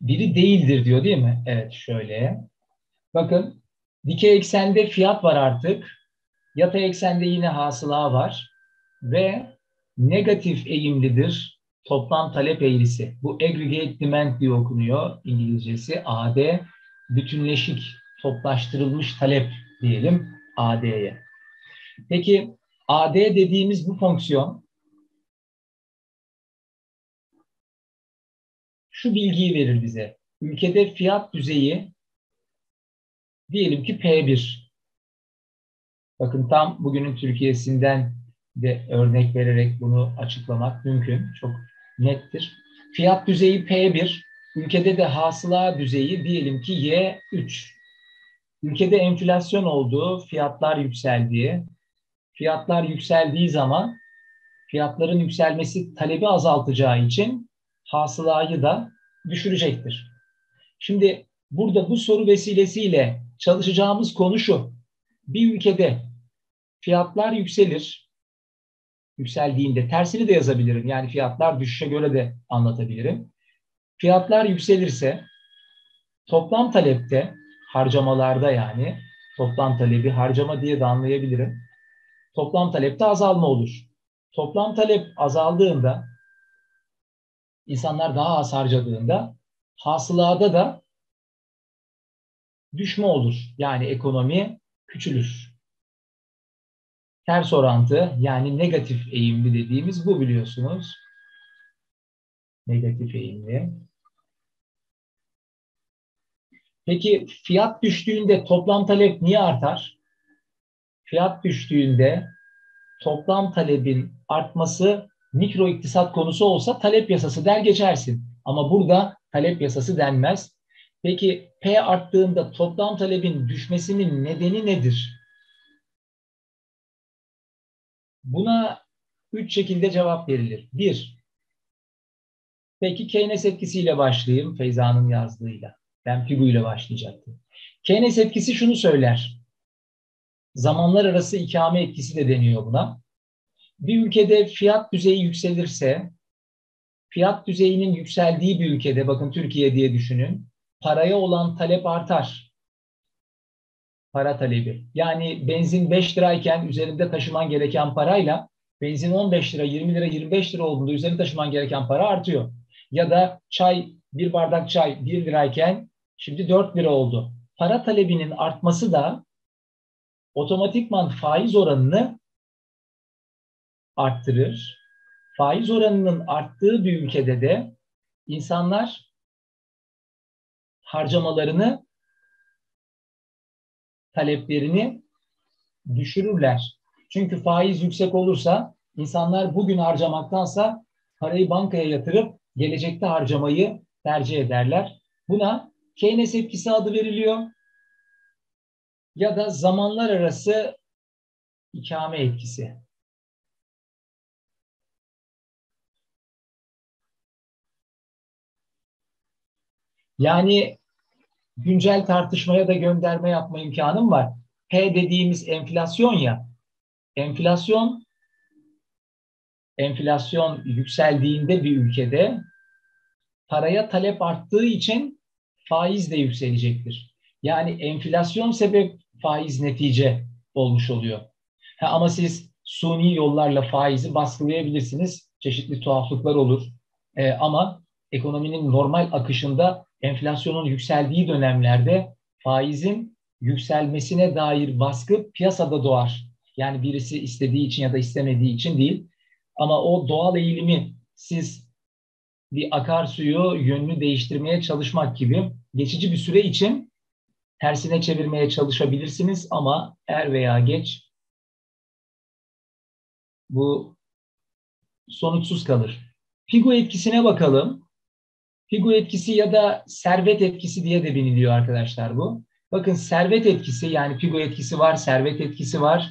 Biri değildir diyor değil mi? Evet şöyle. Bakın dikey eksende fiyat var artık. Yatay eksende yine hasıla var. Ve negatif eğimlidir toplam talep eğrisi. Bu aggregate demand diye okunuyor İngilizcesi. AD bütünleşik, toplaştırılmış talep diyelim AD'ye. Peki AD dediğimiz bu fonksiyon şu bilgiyi verir bize. Ülkede fiyat düzeyi diyelim ki P1. Bakın tam bugünün Türkiye'sinden de örnek vererek bunu açıklamak mümkün. Çok nettir. Fiyat düzeyi P1, ülkede de hasıla düzeyi diyelim ki Y3. Ülkede enflasyon olduğu, fiyatlar yükseldiği, fiyatlar yükseldiği zaman fiyatların yükselmesi talebi azaltacağı için hasılayı da düşürecektir. Şimdi burada bu soru vesilesiyle çalışacağımız konu şu. Bir ülkede fiyatlar yükselir. Yükseldiğinde tersini de yazabilirim. Yani fiyatlar düşüşe göre de anlatabilirim. Fiyatlar yükselirse toplam talepte harcamalarda yani toplam talebi harcama diye de anlayabilirim. Toplam talepte azalma olur. Toplam talep azaldığında insanlar daha az harcadığında hasılada da düşme olur. Yani ekonomi küçülür. Ters orantı yani negatif eğimli dediğimiz bu biliyorsunuz. Negatif eğimli. Peki fiyat düştüğünde toplam talep niye artar? Fiyat düştüğünde toplam talebin artması mikro iktisat konusu olsa talep yasası der geçersin. Ama burada talep yasası denmez. Peki P arttığında toplam talebin düşmesinin nedeni nedir? Buna üç şekilde cevap verilir. Bir, peki Keynes etkisiyle başlayayım Feyza'nın yazdığıyla. Ben Figu ile başlayacaktım. Keynes etkisi şunu söyler. Zamanlar arası ikame etkisi de deniyor buna. Bir ülkede fiyat düzeyi yükselirse, fiyat düzeyinin yükseldiği bir ülkede, bakın Türkiye diye düşünün, paraya olan talep artar. Para talebi. Yani benzin 5 lirayken üzerinde taşıman gereken parayla benzin 15 lira, 20 lira, 25 lira olduğunda üzerinde taşıman gereken para artıyor. Ya da çay, bir bardak çay 1 lirayken şimdi 4 lira oldu. Para talebinin artması da otomatikman faiz oranını arttırır. Faiz oranının arttığı bir ülkede de insanlar harcamalarını, taleplerini düşürürler. Çünkü faiz yüksek olursa insanlar bugün harcamaktansa parayı bankaya yatırıp gelecekte harcamayı tercih ederler. Buna Keynes etkisi adı veriliyor ya da zamanlar arası ikame etkisi. Yani güncel tartışmaya da gönderme yapma imkanım var. P dediğimiz enflasyon ya. Enflasyon enflasyon yükseldiğinde bir ülkede paraya talep arttığı için faiz de yükselecektir. Yani enflasyon sebep faiz netice olmuş oluyor. Ha, ama siz suni yollarla faizi baskılayabilirsiniz. Çeşitli tuhaflıklar olur. Ee, ama ekonominin normal akışında enflasyonun yükseldiği dönemlerde faizin yükselmesine dair baskı piyasada doğar. Yani birisi istediği için ya da istemediği için değil. Ama o doğal eğilimi siz bir akarsuyu yönünü değiştirmeye çalışmak gibi geçici bir süre için tersine çevirmeye çalışabilirsiniz ama er veya geç bu sonuçsuz kalır. Figo etkisine bakalım. Figo etkisi ya da servet etkisi diye de biliniyor arkadaşlar bu. Bakın servet etkisi yani Figo etkisi var, servet etkisi var.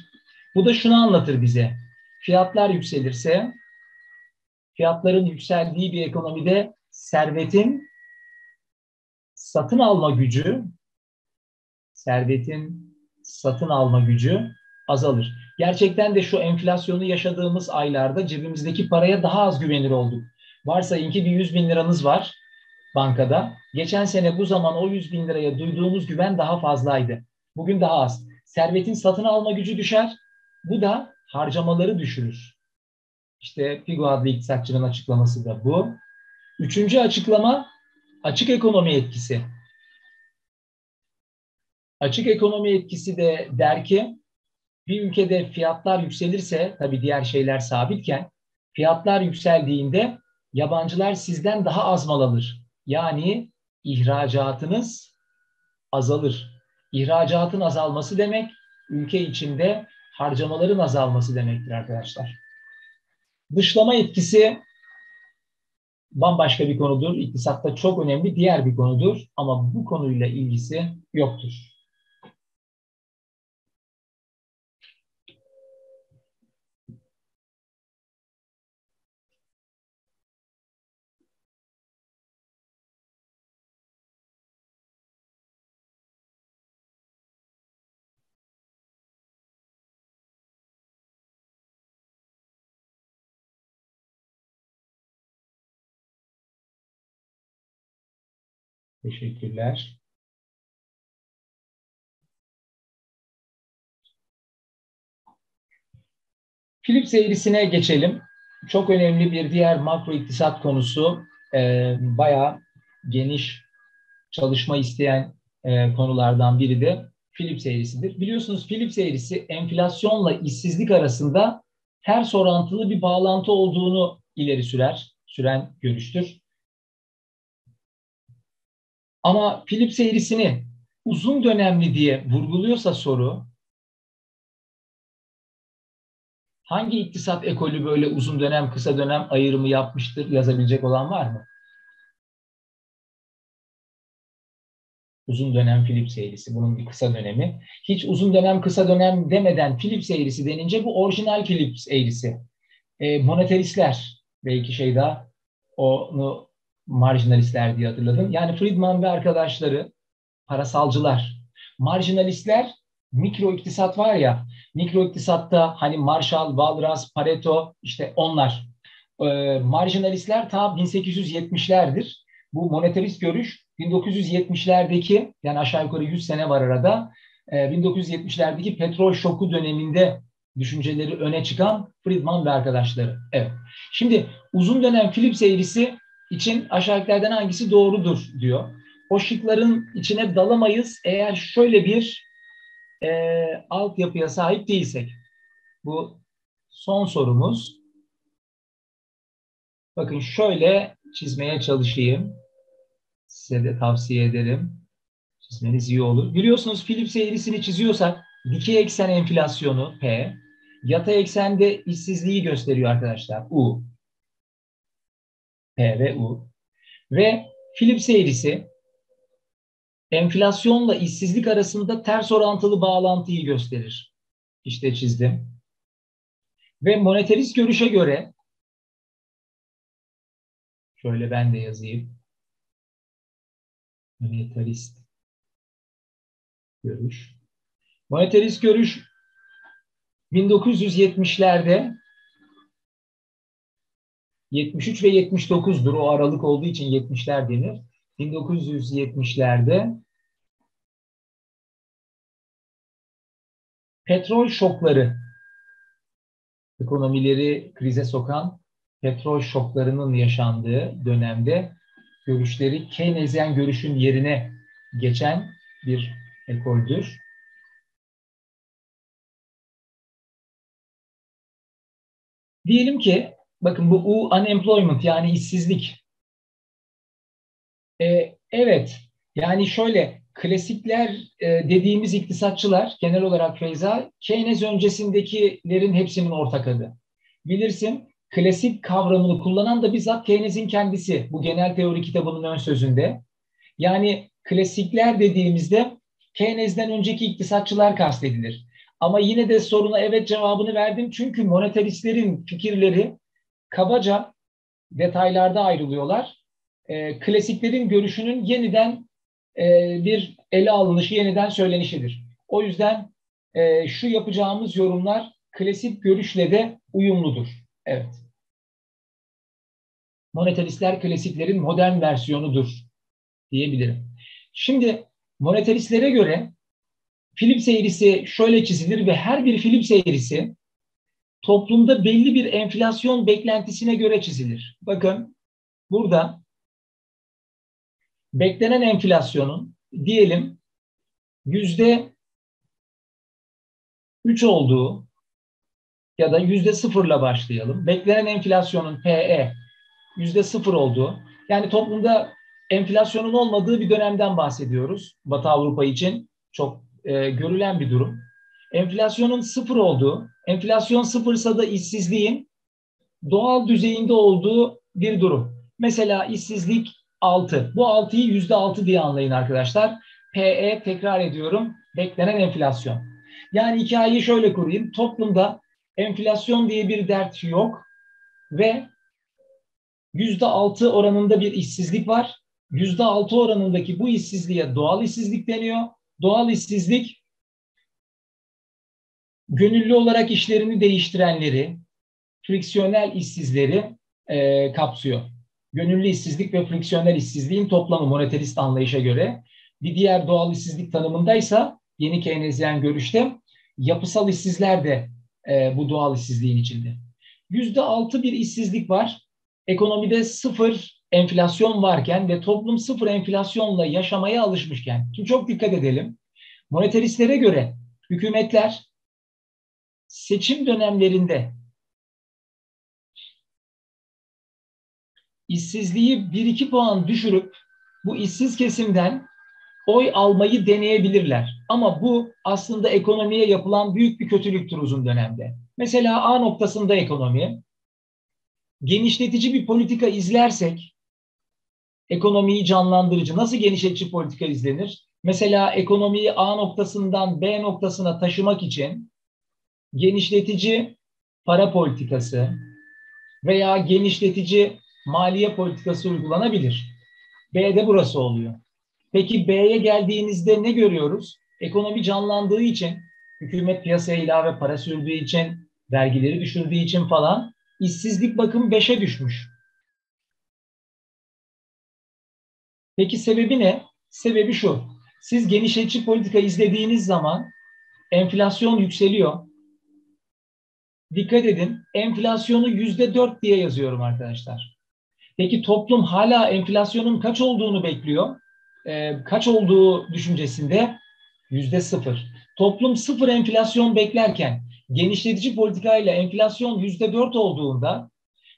Bu da şunu anlatır bize. Fiyatlar yükselirse fiyatların yükseldiği bir ekonomide servetin satın alma gücü servetin satın alma gücü azalır. Gerçekten de şu enflasyonu yaşadığımız aylarda cebimizdeki paraya daha az güvenir olduk. Varsayın ki bir 100 bin liranız var bankada. Geçen sene bu zaman o 100 bin liraya duyduğumuz güven daha fazlaydı. Bugün daha az. Servetin satın alma gücü düşer. Bu da harcamaları düşürür. İşte Figo adlı iktisatçının açıklaması da bu. Üçüncü açıklama açık ekonomi etkisi. Açık ekonomi etkisi de der ki bir ülkede fiyatlar yükselirse tabii diğer şeyler sabitken fiyatlar yükseldiğinde yabancılar sizden daha az mal alır. Yani ihracatınız azalır. İhracatın azalması demek ülke içinde harcamaların azalması demektir arkadaşlar. Dışlama etkisi bambaşka bir konudur. İktisatta çok önemli diğer bir konudur ama bu konuyla ilgisi yoktur. Teşekkürler. Philips eğrisine geçelim. Çok önemli bir diğer makro iktisat konusu. E, bayağı geniş çalışma isteyen e, konulardan biri de Philips eğrisidir. Biliyorsunuz Philips eğrisi enflasyonla işsizlik arasında ters orantılı bir bağlantı olduğunu ileri sürer, süren görüştür. Ama Philips eğrisini uzun dönemli diye vurguluyorsa soru hangi iktisat ekolü böyle uzun dönem kısa dönem ayrımı yapmıştır yazabilecek olan var mı? Uzun dönem Philips eğrisi bunun bir kısa dönemi. Hiç uzun dönem kısa dönem demeden Philips eğrisi denince bu orijinal Philips eğrisi. E, monetaristler belki şey daha onu marjinalistler diye hatırladım. Yani Friedman ve arkadaşları parasalcılar. Marjinalistler mikro iktisat var ya, mikro iktisatta hani Marshall, Walras, Pareto işte onlar. Ee, marjinalistler ta 1870'lerdir. Bu monetarist görüş 1970'lerdeki yani aşağı yukarı 100 sene var arada. E, 1970'lerdeki petrol şoku döneminde düşünceleri öne çıkan Friedman ve arkadaşları. Evet. Şimdi uzun dönem Phillips eğrisi için aşağıdakilerden hangisi doğrudur diyor. O şıkların içine dalamayız eğer şöyle bir e, altyapıya sahip değilsek. Bu son sorumuz. Bakın şöyle çizmeye çalışayım. Size de tavsiye ederim. Çizmeniz iyi olur. Biliyorsunuz Philips eğrisini çiziyorsak dikey eksen enflasyonu P, yatay eksende işsizliği gösteriyor arkadaşlar U. P ve U. Ve Philips eğrisi enflasyonla işsizlik arasında ters orantılı bağlantıyı gösterir. İşte çizdim. Ve monetarist görüşe göre şöyle ben de yazayım. Monetarist görüş. Monetarist görüş 1970'lerde 73 ve 79'dur. O aralık olduğu için 70'ler denir. 1970'lerde petrol şokları ekonomileri krize sokan petrol şoklarının yaşandığı dönemde görüşleri Keynesyen görüşün yerine geçen bir ekoldür. Diyelim ki bakın bu U unemployment yani işsizlik e, evet. Yani şöyle klasikler e, dediğimiz iktisatçılar genel olarak Feyza Keynes öncesindekilerin hepsinin ortak adı. Bilirsin klasik kavramını kullanan da bizzat Keynes'in kendisi bu genel teori kitabının ön sözünde. Yani klasikler dediğimizde Keynes'den önceki iktisatçılar kastedilir. Ama yine de soruna evet cevabını verdim. Çünkü monetaristlerin fikirleri kabaca detaylarda ayrılıyorlar e, klasiklerin görüşünün yeniden e, bir ele alınışı, yeniden söylenişidir. O yüzden e, şu yapacağımız yorumlar klasik görüşle de uyumludur. Evet. Monetaristler klasiklerin modern versiyonudur diyebilirim. Şimdi monetaristlere göre Philips eğrisi şöyle çizilir ve her bir Philips eğrisi toplumda belli bir enflasyon beklentisine göre çizilir. Bakın burada beklenen enflasyonun diyelim yüzde üç olduğu ya da yüzde sıfırla başlayalım. Beklenen enflasyonun PE yüzde sıfır olduğu yani toplumda enflasyonun olmadığı bir dönemden bahsediyoruz. Batı Avrupa için çok e, görülen bir durum. Enflasyonun sıfır olduğu, enflasyon sıfırsa da işsizliğin doğal düzeyinde olduğu bir durum. Mesela işsizlik 6. Bu 6'yı %6 diye anlayın arkadaşlar. PE tekrar ediyorum beklenen enflasyon. Yani hikayeyi şöyle kurayım. Toplumda enflasyon diye bir dert yok ve %6 oranında bir işsizlik var. %6 oranındaki bu işsizliğe doğal işsizlik deniyor. Doğal işsizlik gönüllü olarak işlerini değiştirenleri, friksiyonel işsizleri e, kapsıyor. Gönüllü işsizlik ve friksiyonel işsizliğin toplamı monetarist anlayışa göre. Bir diğer doğal işsizlik tanımındaysa yeni Keynesyen görüşte yapısal işsizler de e, bu doğal işsizliğin içinde. Yüzde altı bir işsizlik var. Ekonomide sıfır enflasyon varken ve toplum sıfır enflasyonla yaşamaya alışmışken. Şimdi çok dikkat edelim. Monetaristlere göre hükümetler seçim dönemlerinde işsizliği 1-2 puan düşürüp bu işsiz kesimden oy almayı deneyebilirler. Ama bu aslında ekonomiye yapılan büyük bir kötülüktür uzun dönemde. Mesela A noktasında ekonomi, genişletici bir politika izlersek, ekonomiyi canlandırıcı, nasıl genişletici politika izlenir? Mesela ekonomiyi A noktasından B noktasına taşımak için genişletici para politikası veya genişletici maliye politikası uygulanabilir. B'de burası oluyor. Peki B'ye geldiğinizde ne görüyoruz? Ekonomi canlandığı için, hükümet piyasaya ilave para sürdüğü için, vergileri düşürdüğü için falan işsizlik bakım 5'e düşmüş. Peki sebebi ne? Sebebi şu. Siz genişletici politika izlediğiniz zaman enflasyon yükseliyor. Dikkat edin enflasyonu yüzde dört diye yazıyorum arkadaşlar. Peki toplum hala enflasyonun kaç olduğunu bekliyor? Ee, kaç olduğu düşüncesinde yüzde sıfır. Toplum sıfır enflasyon beklerken genişletici politikayla enflasyon yüzde dört olduğunda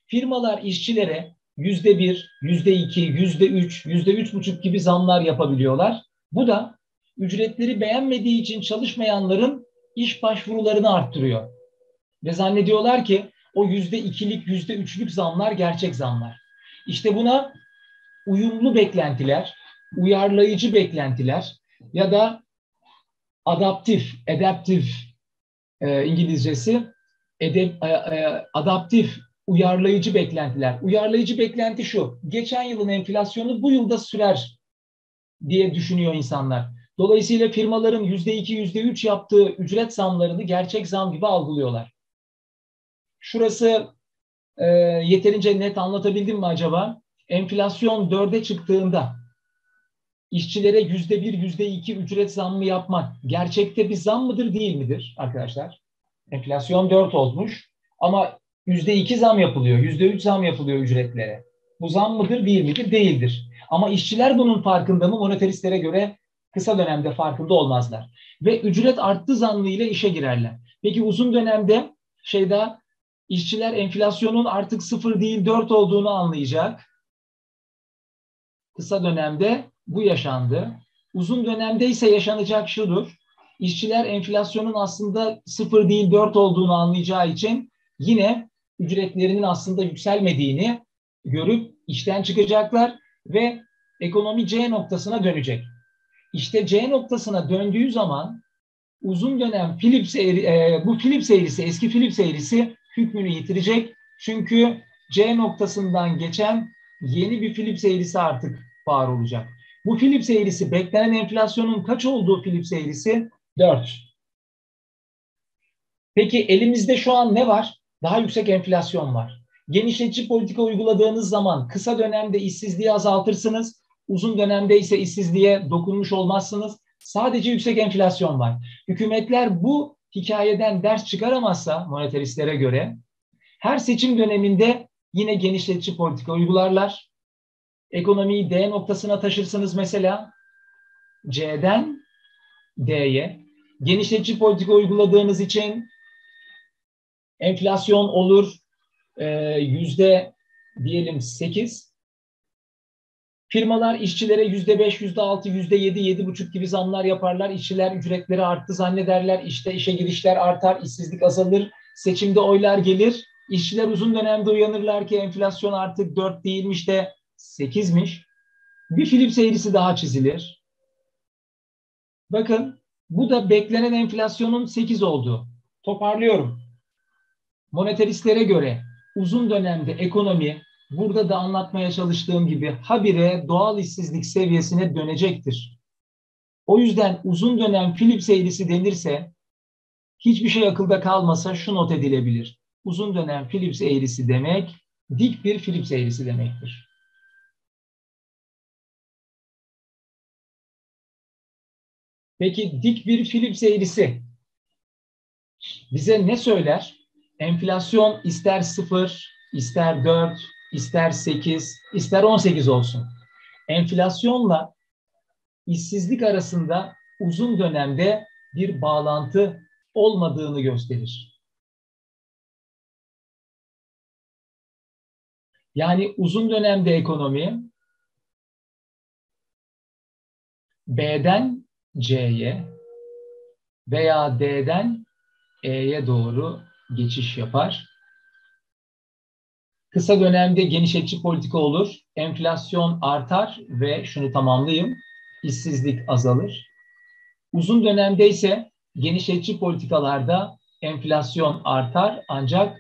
firmalar işçilere yüzde bir, yüzde iki, yüzde üç, yüzde üç buçuk gibi zamlar yapabiliyorlar. Bu da ücretleri beğenmediği için çalışmayanların iş başvurularını arttırıyor. Ve zannediyorlar ki o yüzde ikilik, yüzde üçlük zamlar gerçek zamlar. İşte buna uyumlu beklentiler, uyarlayıcı beklentiler ya da adaptif, adaptif e, İngilizcesi edep, e, e, adaptif, uyarlayıcı beklentiler. Uyarlayıcı beklenti şu, geçen yılın enflasyonu bu yılda sürer diye düşünüyor insanlar. Dolayısıyla firmaların yüzde iki, yüzde üç yaptığı ücret zamlarını gerçek zam gibi algılıyorlar. Şurası e, yeterince net anlatabildim mi acaba? Enflasyon dörde çıktığında işçilere yüzde bir, yüzde iki ücret zammı yapmak gerçekte bir zam mıdır değil midir arkadaşlar? Enflasyon dört olmuş ama yüzde iki zam yapılıyor, yüzde üç zam yapılıyor ücretlere. Bu zam mıdır değil midir? Değildir. Ama işçiler bunun farkında mı? Monetaristlere göre kısa dönemde farkında olmazlar. Ve ücret arttı zannıyla işe girerler. Peki uzun dönemde şeyde işçiler enflasyonun artık sıfır değil dört olduğunu anlayacak. Kısa dönemde bu yaşandı. Uzun dönemde ise yaşanacak şudur. İşçiler enflasyonun aslında sıfır değil dört olduğunu anlayacağı için yine ücretlerinin aslında yükselmediğini görüp işten çıkacaklar ve ekonomi C noktasına dönecek. İşte C noktasına döndüğü zaman uzun dönem Philips eğri, e, bu Philips eğrisi, eski Philips eğrisi hükmünü yitirecek. Çünkü C noktasından geçen yeni bir Philips eğrisi artık var olacak. Bu Philips eğrisi beklenen enflasyonun kaç olduğu Philips eğrisi? 4. Peki elimizde şu an ne var? Daha yüksek enflasyon var. Genişletici politika uyguladığınız zaman kısa dönemde işsizliği azaltırsınız. Uzun dönemde ise işsizliğe dokunmuş olmazsınız. Sadece yüksek enflasyon var. Hükümetler bu hikayeden ders çıkaramazsa monetaristlere göre her seçim döneminde yine genişletici politika uygularlar. Ekonomiyi D noktasına taşırsınız mesela C'den D'ye. Genişletici politika uyguladığınız için enflasyon olur yüzde diyelim 8 Firmalar işçilere yüzde beş, yüzde altı, yüzde yedi, yedi buçuk gibi zamlar yaparlar. İşçiler ücretleri arttı zannederler. İşte işe girişler artar, işsizlik azalır, seçimde oylar gelir. İşçiler uzun dönemde uyanırlar ki enflasyon artık dört değilmiş de sekizmiş. Bir Philips eğrisi daha çizilir. Bakın bu da beklenen enflasyonun sekiz olduğu. Toparlıyorum. Moneteristlere göre uzun dönemde ekonomi burada da anlatmaya çalıştığım gibi habire doğal işsizlik seviyesine dönecektir. O yüzden uzun dönem Philips eğrisi denirse hiçbir şey akılda kalmasa şu not edilebilir. Uzun dönem Philips eğrisi demek dik bir Philips eğrisi demektir. Peki dik bir Philips eğrisi bize ne söyler? Enflasyon ister 0, ister 4, ister 8, ister 18 olsun. Enflasyonla işsizlik arasında uzun dönemde bir bağlantı olmadığını gösterir. Yani uzun dönemde ekonomi B'den C'ye veya D'den E'ye doğru geçiş yapar. Kısa dönemde genişletçi politika olur, enflasyon artar ve şunu tamamlayayım, işsizlik azalır. Uzun dönemde ise genişletçi politikalarda enflasyon artar ancak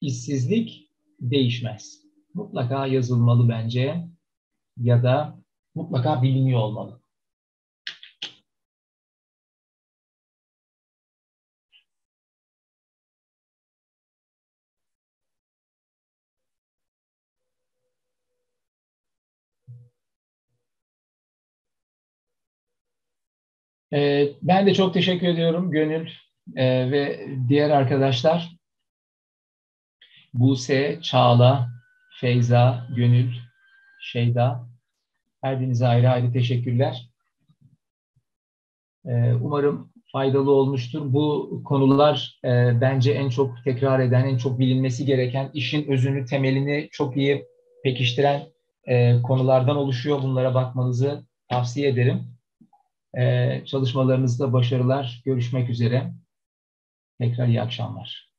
işsizlik değişmez. Mutlaka yazılmalı bence ya da mutlaka biliniyor olmalı. Ee, ben de çok teşekkür ediyorum Gönül e, ve diğer arkadaşlar. Buse, Çağla, Feyza, Gönül, Şeyda. Her birinize ayrı ayrı teşekkürler. Ee, umarım faydalı olmuştur. Bu konular e, bence en çok tekrar eden, en çok bilinmesi gereken, işin özünü, temelini çok iyi pekiştiren e, konulardan oluşuyor. Bunlara bakmanızı tavsiye ederim. Ee, çalışmalarınızda başarılar. Görüşmek üzere. Tekrar iyi akşamlar.